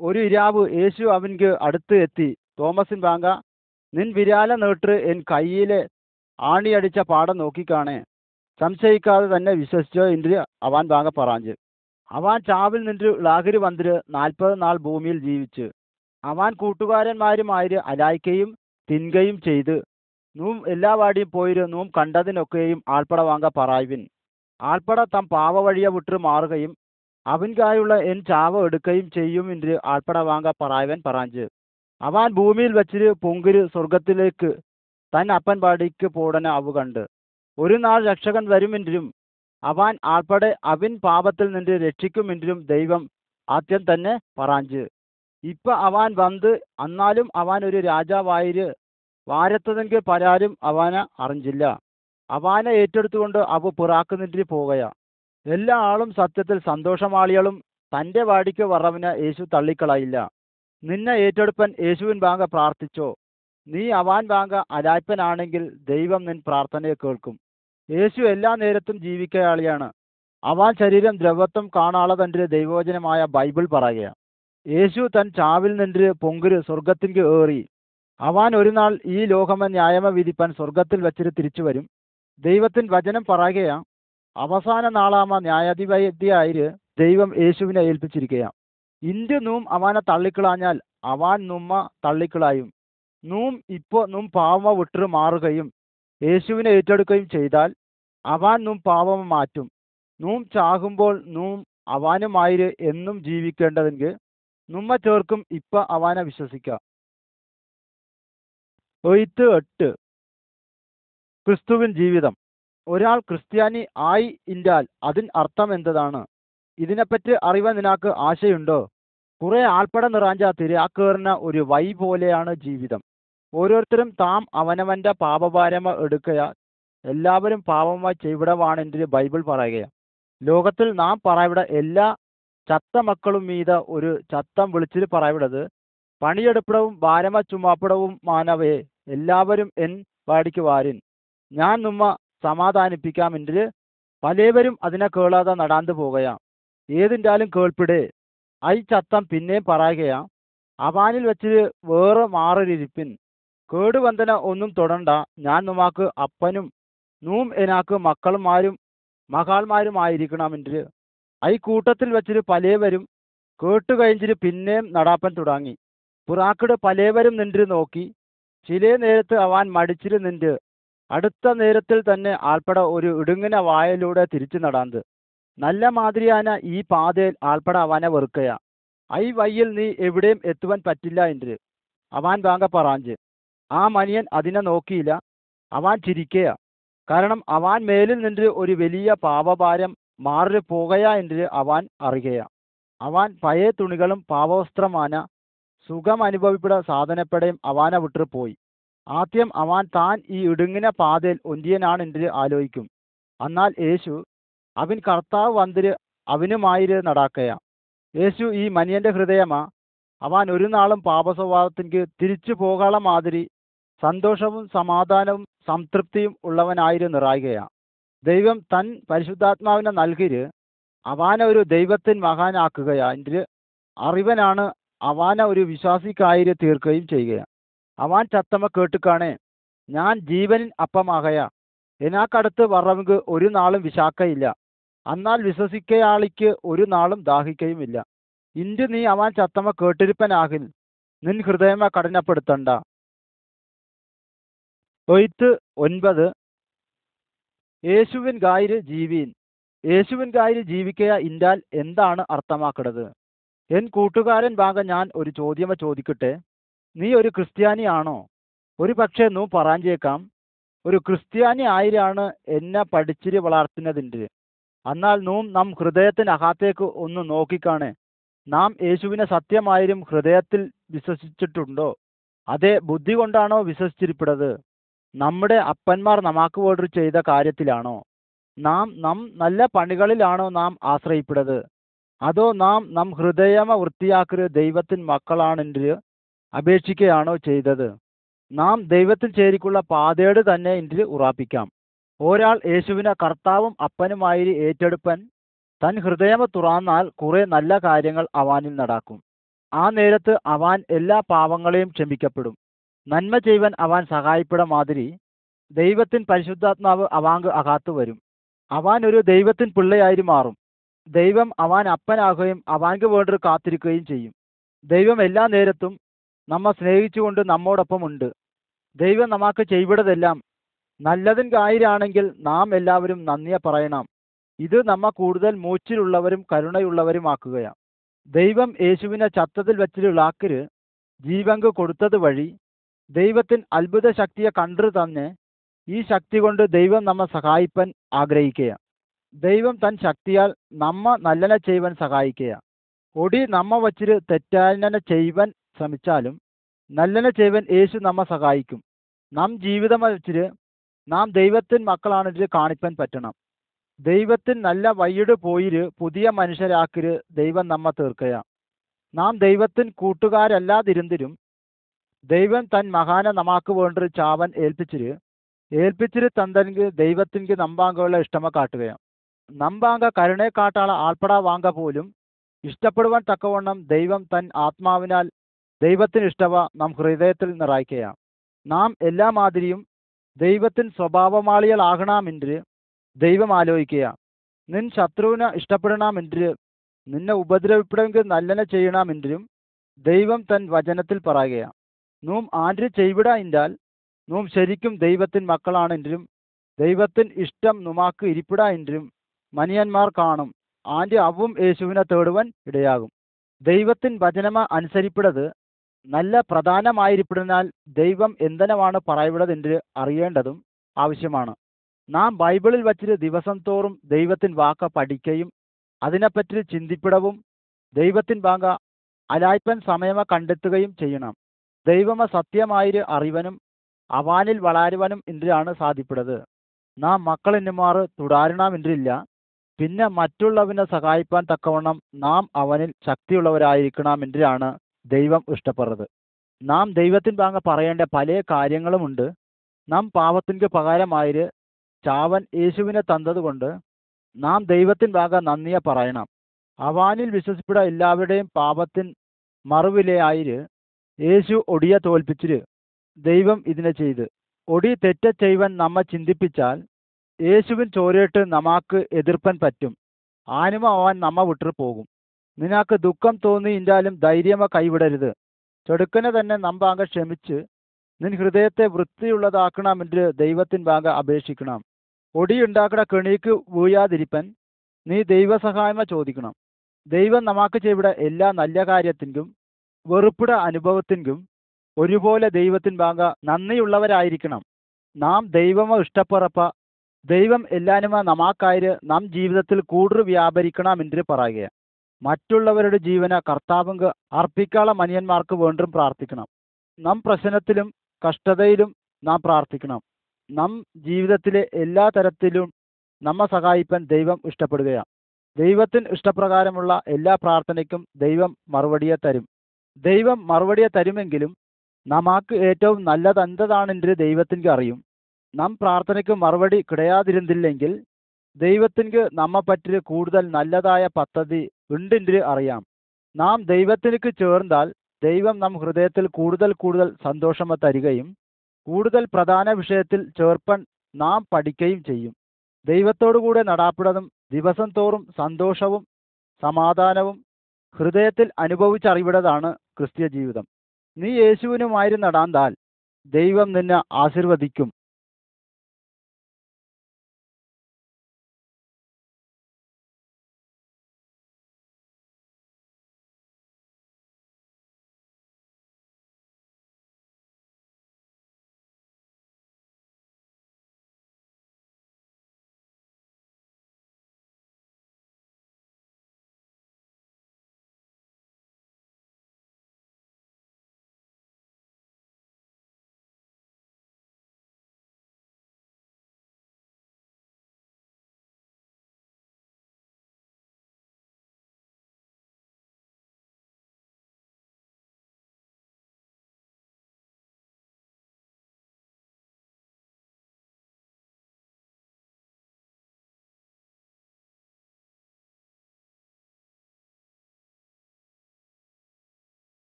ഒരു ഇരാവ് യേശു അവൻക്ക് അടുത്ത് എത്തി. തോമസിൻ വാങ്ക നിൻ വിരാല നീട്ട് എൻ കയ്യിലെ ആണിയടിച്ച പാടം നോക്കിക്കാണേ. സംശയിക്കാതെ തന്നെ വിശ്വസിച്ചോ എന്ന് അവാൻ വാങ്ങ പറഞ്ഞു അവാൻ ചാവിൽ നിന്ന് ലാഹരി വന്നിട്ട് നാൽപ്പത് നാൾ ഭൂമിയിൽ ജീവിച്ച്. അവാൻ കൂട്ടുകാരന്മാരുമായി അലായിക്കയും തിൻകയും ചെയ്ത്. നൂം എല്ലാ വാടിയും പോയിരു നൂം കണ്ടതിനൊക്കെയും ആൾപ്പട വാങ്ക പറയുവിൻ. ആൾപ്പട തം പാവ വഴിയെ വിട്ട് മാറുകയും അവൻകായുള്ള എൻ ചാവ എടുക്കുകയും ചെയ്യും എന്ന് ആൾപ്പട വാങ്ക പറയുവൻ പറഞ്ഞ് അവാൻ ഭൂമിയിൽ വച്ചിട്ട് പൊങ്കിര് സ്വർഗത്തിലേക്ക് തൻ അപ്പൻ പാടിക്ക് പോടന അവ കണ്ട്. ഒരു നാൾ രക്ഷകൻ വരുമെങ്കിലും അവൻ ആൾപ്പെടെ അവൻ പാപത്തിൽ നിന്ന് രക്ഷിക്കുമെങ്കിലും ദൈവം ആദ്യം തന്നെ പറഞ്ഞ് ഇപ്പൊ അവൻ വന്ന് അന്നാലും അവൻ ഒരു രാജാവായിര് വാരത്തതെങ്കിൽ പലരും അവനെ അറിഞ്ഞില്ല. അവനെ ഏറ്റെടുത്തുകൊണ്ട് അവ പിറാക്കുന്നിട്ട് പോകയാ. എല്ലാ ആളും സത്യത്തിൽ സന്തോഷമാളികളും തന്റെ വാടിക്ക് വറവിനെ യേശു തള്ളിക്കളയില്ല. നിന്നെ ഏറ്റെടുപ്പൻ യേശുവിൻ വാങ്ക പ്രാർത്ഥിച്ചോ. നീ അവാൻ വാങ്ക അലായ്പനാണെങ്കിൽ ദൈവം നിൻ പ്രാർത്ഥനയെ കേൾക്കും. യേശു എല്ലാ നേരത്തും ജീവിക്കയാളിയാണ്. അവൻ ശരീരം ദ്രവത്വം കാണാളെ തന്റെ ദൈവോചനമായ ബൈബിൾ പറയുക യേശു തൻ ചാവിൽ നിന്ന് പൊങ്കുര് സ്വർഗത്തിങ്ക് ഏറി. അവൻ ഒരു നാൾ ഈ ലോകമ ന്യായമ വിധിപ്പാൻ സ്വർഗത്തിൽ വെച്ചിട്ട് തിരിച്ചു വരും. ദൈവത്തിൻ വചനം പറയുകയാ അവസാന നാളാമ ന്യായാധിപതിയായി ദൈവം യേശുവിനെ ഏൽപ്പിച്ചിരിക്കുക ഇന്ത്യ നൂം അവനെ തള്ളിക്കളാഞ്ഞാൽ അവൻ നുമ്മ തള്ളിക്കളായും. നൂം ഇപ്പോ നും പാവമ വിട്ടു മാറുകയും യേശുവിനെ ഏറ്റെടുക്കുകയും ചെയ്താൽ അവൻ നും പാപം മാറ്റും. നൂം ചാകുമ്പോൾ നൂം അവാനുമായിര് എന്നും ജീവിക്കേണ്ടതെങ്കിൽ നമ്മ ചേർക്കും ഇപ്പ അവാനെ വിശ്വസിക്കാം. ഒയ്ത്ത് എട്ട്. ക്രിസ്തുവിൻ ജീവിതം. ഒരാൾ ക്രിസ്ത്യാനി ആയി ഇന്റാൽ അതിന് അർത്ഥം എന്തതാണ് ഇതിനെപ്പറ്റി അറിവാൻ നിനക്ക് ആശയുണ്ടോ? കുറെ ആൾപ്പട നിറാഞ്ച തിരാക്കേറിന ഒരു വൈ പോലെയാണ് ജീവിതം. ഓരോരുത്തരും താം അവനവന്റെ പാപഭാരമ എടുക്കുക എല്ലാവരും പാപമായി ചെയ്വിടവാണെന്ന് ബൈബിൾ പറയുകയാണ് ലോകത്തിൽ നാം പറയവിടെ എല്ലാ ചത്ത മക്കളും മീത ഒരു ചത്തം വിളിച്ചിൽ പറയവിടത്. പണിയെടുപ്പിടവും ഭാരമ ചുമപ്പിടവും മാനവേ എല്ലാവരും എൻ വാടിക്ക് വാരിൻ. ഞാൻ നമ്മ സമാധാനിപ്പിക്കാമെങ്കിൽ പലവരും അതിനെ കേളാതെ നടാണ്ട് പോകുകയാ ഏതിന്റാലും കേൾപ്പിടേ. ഐ ചത്തം പിന്നെയും പറയുകയാ. അവാനിൽ വെച്ച് വേറെ മാറിയിരിപ്പിൻ കേടുവന്ദന ഒന്നും തൊടണ്ട. ഞാൻ നുമാക്ക് അപ്പനും നൂം എനാക്ക് മക്കളുമാരും മകാൾമാരുമായിരിക്കണം എന്റെ ഐ കൂട്ടത്തിൽ വെച്ചൊരു പലേവരും കേട്ടു കഴിഞ്ഞിട്ട് പിന്നെയും നടാപ്പൻ തുടങ്ങി. പുറാക്കിട് പലേവരും നിന്റെ നോക്കി. ചില നേരത്ത് അവൻ മടിച്ചിരു നിന്റെ അടുത്ത നേരത്തിൽ തന്നെ ആൾപ്പട ഒരു ഇടുങ്ങിന വായലൂടെ തിരിച്ചു നടാന്ത്. നല്ല മാതിരിയാന ഈ പാതയിൽ ആൾപ്പട അവനെ വെറുക്കയാ. ഐ വയ്യിൽ നീ എവിടെയും എത്തുവാൻ പറ്റില്ല എന്റെ അവൻ വാങ്ക പറാഞ്ച്. ആ മനിയൻ അതിനെ നോക്കിയില്ല. അവൻ ചിരിക്കയാ കാരണം അവൻ മേലിൽ നിന്ന് ഒരു വലിയ പാപഭാരം മാറി പോകയാ എന്ന് അവൻ അറിയുകയാ. അവൻ പഴയ തുണികളും പാപവസ്ത്രമാന സുഖം അനുഭവിപ്പിട സാധനപ്പെടയും അവനെ വിട്ടു പോയി. ആദ്യം അവൻ താൻ ഈ ഇടുങ്ങിന പാതയിൽ ഒന്തിയനാണ് എന്ന് ആലോചിക്കും. എന്നാൽ യേശു അവൻ കർത്താവ് വന്നിര് അവനുമായി നടക്കുക യേശു ഈ മനിയന്റെ ഹൃദയമാ. അവൻ ഒരു നാളും പാപസ്വഭാവത്തിക്ക് തിരിച്ചു പോകാള മാതിരി സന്തോഷവും സമാധാനവും സംതൃപ്തിയും ഉള്ളവനായിരുന്നു നിറായുകയാ ദൈവം തൻ പരിശുദ്ധാത്മാവിനെ നൽകിര് അവാന ഒരു ദൈവത്തിൻ മഹാനാക്കുകയാ. എന്റെ അറിവനാണ് അവാന ഒരു വിശ്വാസിക്കായിര് തീർക്കുകയും ചെയ്യുക അവാൻ ചത്തമ്മ കേട്ടുകാണേ ഞാൻ ജീവനിൻ അപ്പമാകയാ. എനാക്കടുത്ത് വറവുക്ക് ഒരു നാളും വിശാക്കയില്ല. എന്നാൽ വിശ്വസിക്കയാളിക്ക് ഒരു നാളും ദാഹിക്കയുമില്ല. ഇന്ത്യ നീ അവൻ ചത്തമ്മ കേട്ടിരിപ്പനാകിൽ നിൻ ഹൃദയമ കഠിനപ്പെടുത്തണ്ട. ഒയ്ത്ത് ഒൻപത്. യേശുവിൻ ഗായിര് ജീവീൻ. യേശുവിൻ ഗായിര് ജീവിക്കുക ഇൻഡാൽ എന്താണ് അർത്ഥമാക്കുന്നത് എൻ കൂട്ടുകാരൻ ഭാഗം ഞാൻ ഒരു ചോദ്യമ ചോദിക്കട്ടെ? നീ ഒരു ക്രിസ്ത്യാനിയാണോ? ഒരു പക്ഷേ നൂ പറയാഞ്ചേക്കാം ഒരു ക്രിസ്ത്യാനി ആയിരാണ് എന്നെ പഠിച്ചിരി വളർത്തുന്നതിന്റെ. എന്നാൽ നൂം നാം ഹൃദയത്തിനകത്തേക്ക് ഒന്ന് നോക്കിക്കാണേ. നാം യേശുവിനെ സത്യമായും ഹൃദയത്തിൽ വിശ്വസിച്ചിട്ടുണ്ടോ? അതെ ബുദ്ധി കൊണ്ടാണോ വിശ്വസിച്ചിരിപ്പിടത് നമ്മുടെ അപ്പന്മാർ നമാക്ക് വേണ്ടി ചെയ്ത കാര്യത്തിലാണോ? നാം നം നല്ല പണികളിലാണോ നാം ആശ്രയിപ്പെടുന്നത് അതോ നാം നം ഹൃദയമ വൃത്തിയാക്കരു ദൈവത്തിൻ മക്കളാണെങ്കിൽ അപേക്ഷിക്കുകയാണോ ചെയ്തത്? നാം ദൈവത്തിൽ ചേരിക്കുള്ള പാതയോട് തന്നെ ഇன்று ഉറപ്പിക്കാം. ഒരാൾ യേശുവിനെ കർത്താവും അപ്പനുമായി ഏറ്റെടുപ്പൻ തൻ ഹൃദയമ തുറന്നാൽ കുറെ നല്ല കാര്യങ്ങൾ അവാനിൽ നടക്കും. ആ നേരത്ത് അവാൻ എല്ലാ പാവങ്ങളെയും ക്ഷമിക്കപ്പെടും. നന്മ ചെയ്യുവാൻ അവൻ സഹായിപ്പെട മാതിരി ദൈവത്തിൻ പരിശുദ്ധാത്മാവ് അവാങ്ക് അകാത്തു വരും. അവൻ ഒരു ദൈവത്തിൻ പിള്ളയായി മാറും. ദൈവം അവൻ അപ്പനാകുകയും അവാങ്ക് വേണ്ടി കാത്തിരിക്കുകയും ചെയ്യും. ദൈവം എല്ലാ നേരത്തും നമ്മെ സ്നേഹിച്ചുകൊണ്ട് നമ്മോടൊപ്പം ഉണ്ട്. ദൈവം നമുക്ക് ചെയ്വിടതെല്ലാം നല്ലതിൻ കായിരാണെങ്കിൽ നാം എല്ലാവരും നന്ദിയെ പറയണം. ഇത് നമ്മ കൂടുതൽ മൂച്ചിലുള്ളവരും കരുണയുള്ളവരുമാക്കുകയാണ്. ദൈവം യേശുവിനെ ചത്തത്തിൽ വെച്ചിട്ടുള്ള ആക്കര് ജീവങ്ക് കൊടുത്തത് വഴി ദൈവത്തിൻ അത്ഭുത ശക്തിയെ കണ്ടു തന്നെ ഈ ശക്തി കൊണ്ട് ദൈവം നമ്മെ സഹായിപ്പൻ ആഗ്രഹിക്കുക ദൈവം തൻ ശക്തിയാൽ നമ്മ നല്ലനെ ചെയ്യുവാൻ സഹായിക്കുക ഒടി നമ്മ വച്ചിട്ട് തെറ്റാനന ചെയ്യുവാൻ ശ്രമിച്ചാലും നല്ലനെ ചെയ്യുവാൻ യേശു നമ്മെ സഹായിക്കും. നാം ജീവിതം വച്ചിട്ട് നാം ദൈവത്തിൻ മക്കളാണെന്ന് കാണിപ്പാൻ പറ്റണം. ദൈവത്തിൻ നല്ല വയ്യിട് പോയിര് പുതിയ മനുഷ്യരാക്കിര് ദൈവം നമ്മ തീർക്കുക നാം ദൈവത്തിൻ കൂട്ടുകാരല്ലാതിരുന്നിരും ദൈവം തൻ മഹാന നമാക്ക് വേണ്ടൊരു ചാവൻ ഏൽപ്പിച്ചിര് ഏൽപ്പിച്ചിര് തന്തനിക്ക് ദൈവത്തിൻക്ക് നമ്പാങ്കയുള്ള ഇഷ്ടമ കാട്ടുകയാണ്. നമ്പാങ്ക കരുണയെ കാട്ടാള ആൾപ്പെടാ വാങ്ക പോലും ഇഷ്ടപ്പെടുവാൻ തക്കവണ്ണം ദൈവം തൻ ആത്മാവിനാൽ ദൈവത്തിന് ഇഷ്ടവ നാം ഹൃദയത്തിൽ നിറയ്ക്കുകയാണ് നാം എല്ലാ മാതിരിയും ദൈവത്തിൻ സ്വഭാവമാളികളാകണമെങ്കിൽ ദൈവം ആലോചിക്കുക നിൻ ശത്രുവിനെ ഇഷ്ടപ്പെടണമെങ്കിൽ നിന്നെ ഉപദ്രവിപ്പെടുമെങ്കിൽ നല്ലനെ ചെയ്യണമെങ്കിലും ദൈവം തൻ വചനത്തിൽ പറയുകയാണ്. നൂം ആര് ചെയ്വിട നാം ശരിക്കും ദൈവത്തിൻ മക്കളാണെങ്കിലും ദൈവത്തിൻ ഇഷ്ടം നുമാക്ക് ഇരിപ്പിടാ എങ്കിലും മനിയന്മാർ കാണും ആന്റെ അവും യേശുവിനെ തേടുവൻ ഇടയാകും. ദൈവത്തിൻ വചനമ അനുസരിപ്പിടത് നല്ല പ്രധാനമായിരിപ്പിടനാൽ ദൈവം എന്തിനമാണ് പറയവിടതെന്ന് അറിയേണ്ടതും ആവശ്യമാണ്. നാം ബൈബിളിൽ വച്ചിട്ട് ദിവസം തോറും ദൈവത്തിൻ വാക്ക പഠിക്കുകയും അതിനെപ്പറ്റി ചിന്തിപ്പിടവും ദൈവത്തിൻ വാങ്ക അലായ്പൻ സമയമ കണ്ടെത്തുകയും ചെയ്യണം. ദൈവമ സത്യമായൊരു അറിവനും അവാനിൽ വളരുവാനും ഇന്ദ്രിയാണ് സാധിപ്പിടത്. നാം മക്കളെന്നുമാർ ഇന്ദ്രില്ല പിന്നെ മറ്റുള്ളവനെ സഹായിപ്പാൻ തക്കവണ്ണം നാം അവനിൽ ശക്തിയുള്ളവരായിരിക്കണം ശക്തിയുള്ളവരായിരിക്കണമെന്നാണ് ദൈവം ഇഷ്ടപ്പെടുന്നത്. നാം ദൈവത്തിൻ വാങ്ങ പറയേണ്ട പല കാര്യങ്ങളുമുണ്ട്. നാം പാപത്തിന്റെ പകരമായൊരു ചാവൻ യേശുവിനെ തന്നതുകൊണ്ട് നാം ദൈവത്തിൻ ഭാഗം നന്ദിയെ പറയണം. അവാനിൽ വിശ്വസിപ്പിട എല്ലാവരുടെയും പാപത്തിൻ മറുവിലയായിര് യേശു ഒടിയെ തോൽപ്പിച്ചിര്. ദൈവം ഇതിനെ ചെയ്ത്. ഒടി തെറ്റ ചെയ്വൻ നമ്മ ചിന്തിപ്പിച്ചാൽ യേശുവിൻ ചോരയിട്ട് നമാക്ക് എതിർപ്പൻ പറ്റും. ആനിമ അവൻ നമ്മ വിട്ടു പോകും. നിനക്ക് ദുഃഖം തോന്നിയില്ലാലും ധൈര്യമ കൈവിടരുത്. ചെടുക്കനെ തന്നെ നമ്പാങ്ക ക്ഷമിച്ച് നിൻ ഹൃദയത്തെ വൃത്തിയുള്ളതാക്കണമെന്ന് ദൈവത്തിൻ വാങ്ക അപേക്ഷിക്കണം. ഒടിയുണ്ടാക്കണ കെണിക്ക് വീഴാതിരിപ്പൻ നീ ദൈവസഹായമ ചോദിക്കണം. ദൈവം നമാക്ക് ചെയ്വിടെ എല്ലാ നല്ല കാര്യത്തിനും വെറുപ്പിട അനുഭവത്തിനും ഒരുപോലെ ദൈവത്തിൻ വാങ്ക നന്ദിയുള്ളവരായിരിക്കണം. നാം ദൈവമ ഇഷ്ടപ്പുറപ്പ ദൈവം എല്ലാനുമ നമാക്കായര് നാം ജീവിതത്തിൽ കൂടുതൽ വ്യാപരിക്കണമെന്ന് പറയുക. മറ്റുള്ളവരുടെ ജീവന കർത്താവുങ്ക് അർപ്പിക്കാള മനിയന്മാർക്ക് വേണ്ടും പ്രാർത്ഥിക്കണം. നാം പ്രശ്നത്തിലും കഷ്ടതയിലും നാം പ്രാർത്ഥിക്കണം. നാം ജീവിതത്തിലെ എല്ലാ തരത്തിലും നമ്മെ സഹായിപ്പാൻ ദൈവം ഇഷ്ടപ്പെടുകയാണ് ദൈവത്തിന് ഇഷ്ടപ്രകാരമുള്ള എല്ലാ പ്രാർത്ഥനയ്ക്കും ദൈവം മറുപടിയെ തരും. ദൈവം മറുപടിയെ തരുമെങ്കിലും നമാക്ക് ഏറ്റവും നല്ലത് എന്തതാണെന്ന് ദൈവത്തിന്റെ അറിയും? നാം പ്രാർത്ഥനയ്ക്ക് മറുപടി കിടയാതിരുന്നില്ലെങ്കിൽ ദൈവത്തിന്റെ നമ്മെ പറ്റി കൂടുതൽ നല്ലതായ പദ്ധതി ഉണ്ടെന്ന് അറിയാം? നാം ദൈവത്തിലേക്ക് ചേർന്നാൽ ദൈവം നാം ഹൃദയത്തിൽ കൂടുതൽ കൂടുതൽ സന്തോഷം തരികയും കൂടുതൽ പ്രധാന വിഷയത്തിൽ ചേർപ്പൻ നാം പഠിക്കുകയും ചെയ്യും. ദൈവത്തോടു കൂടെ നടാപ്പിടതും ദിവസം തോറും സന്തോഷവും സമാധാനവും ഹൃദയത്തിൽ അനുഭവിച്ചറിവിടതാണ് ക്രിസ്തീയ ജീവിതം. നീ യേശുവിനുമായിരുന്നടാന്താൽ ദൈവം നിന്നെ ആശീർവദിക്കും.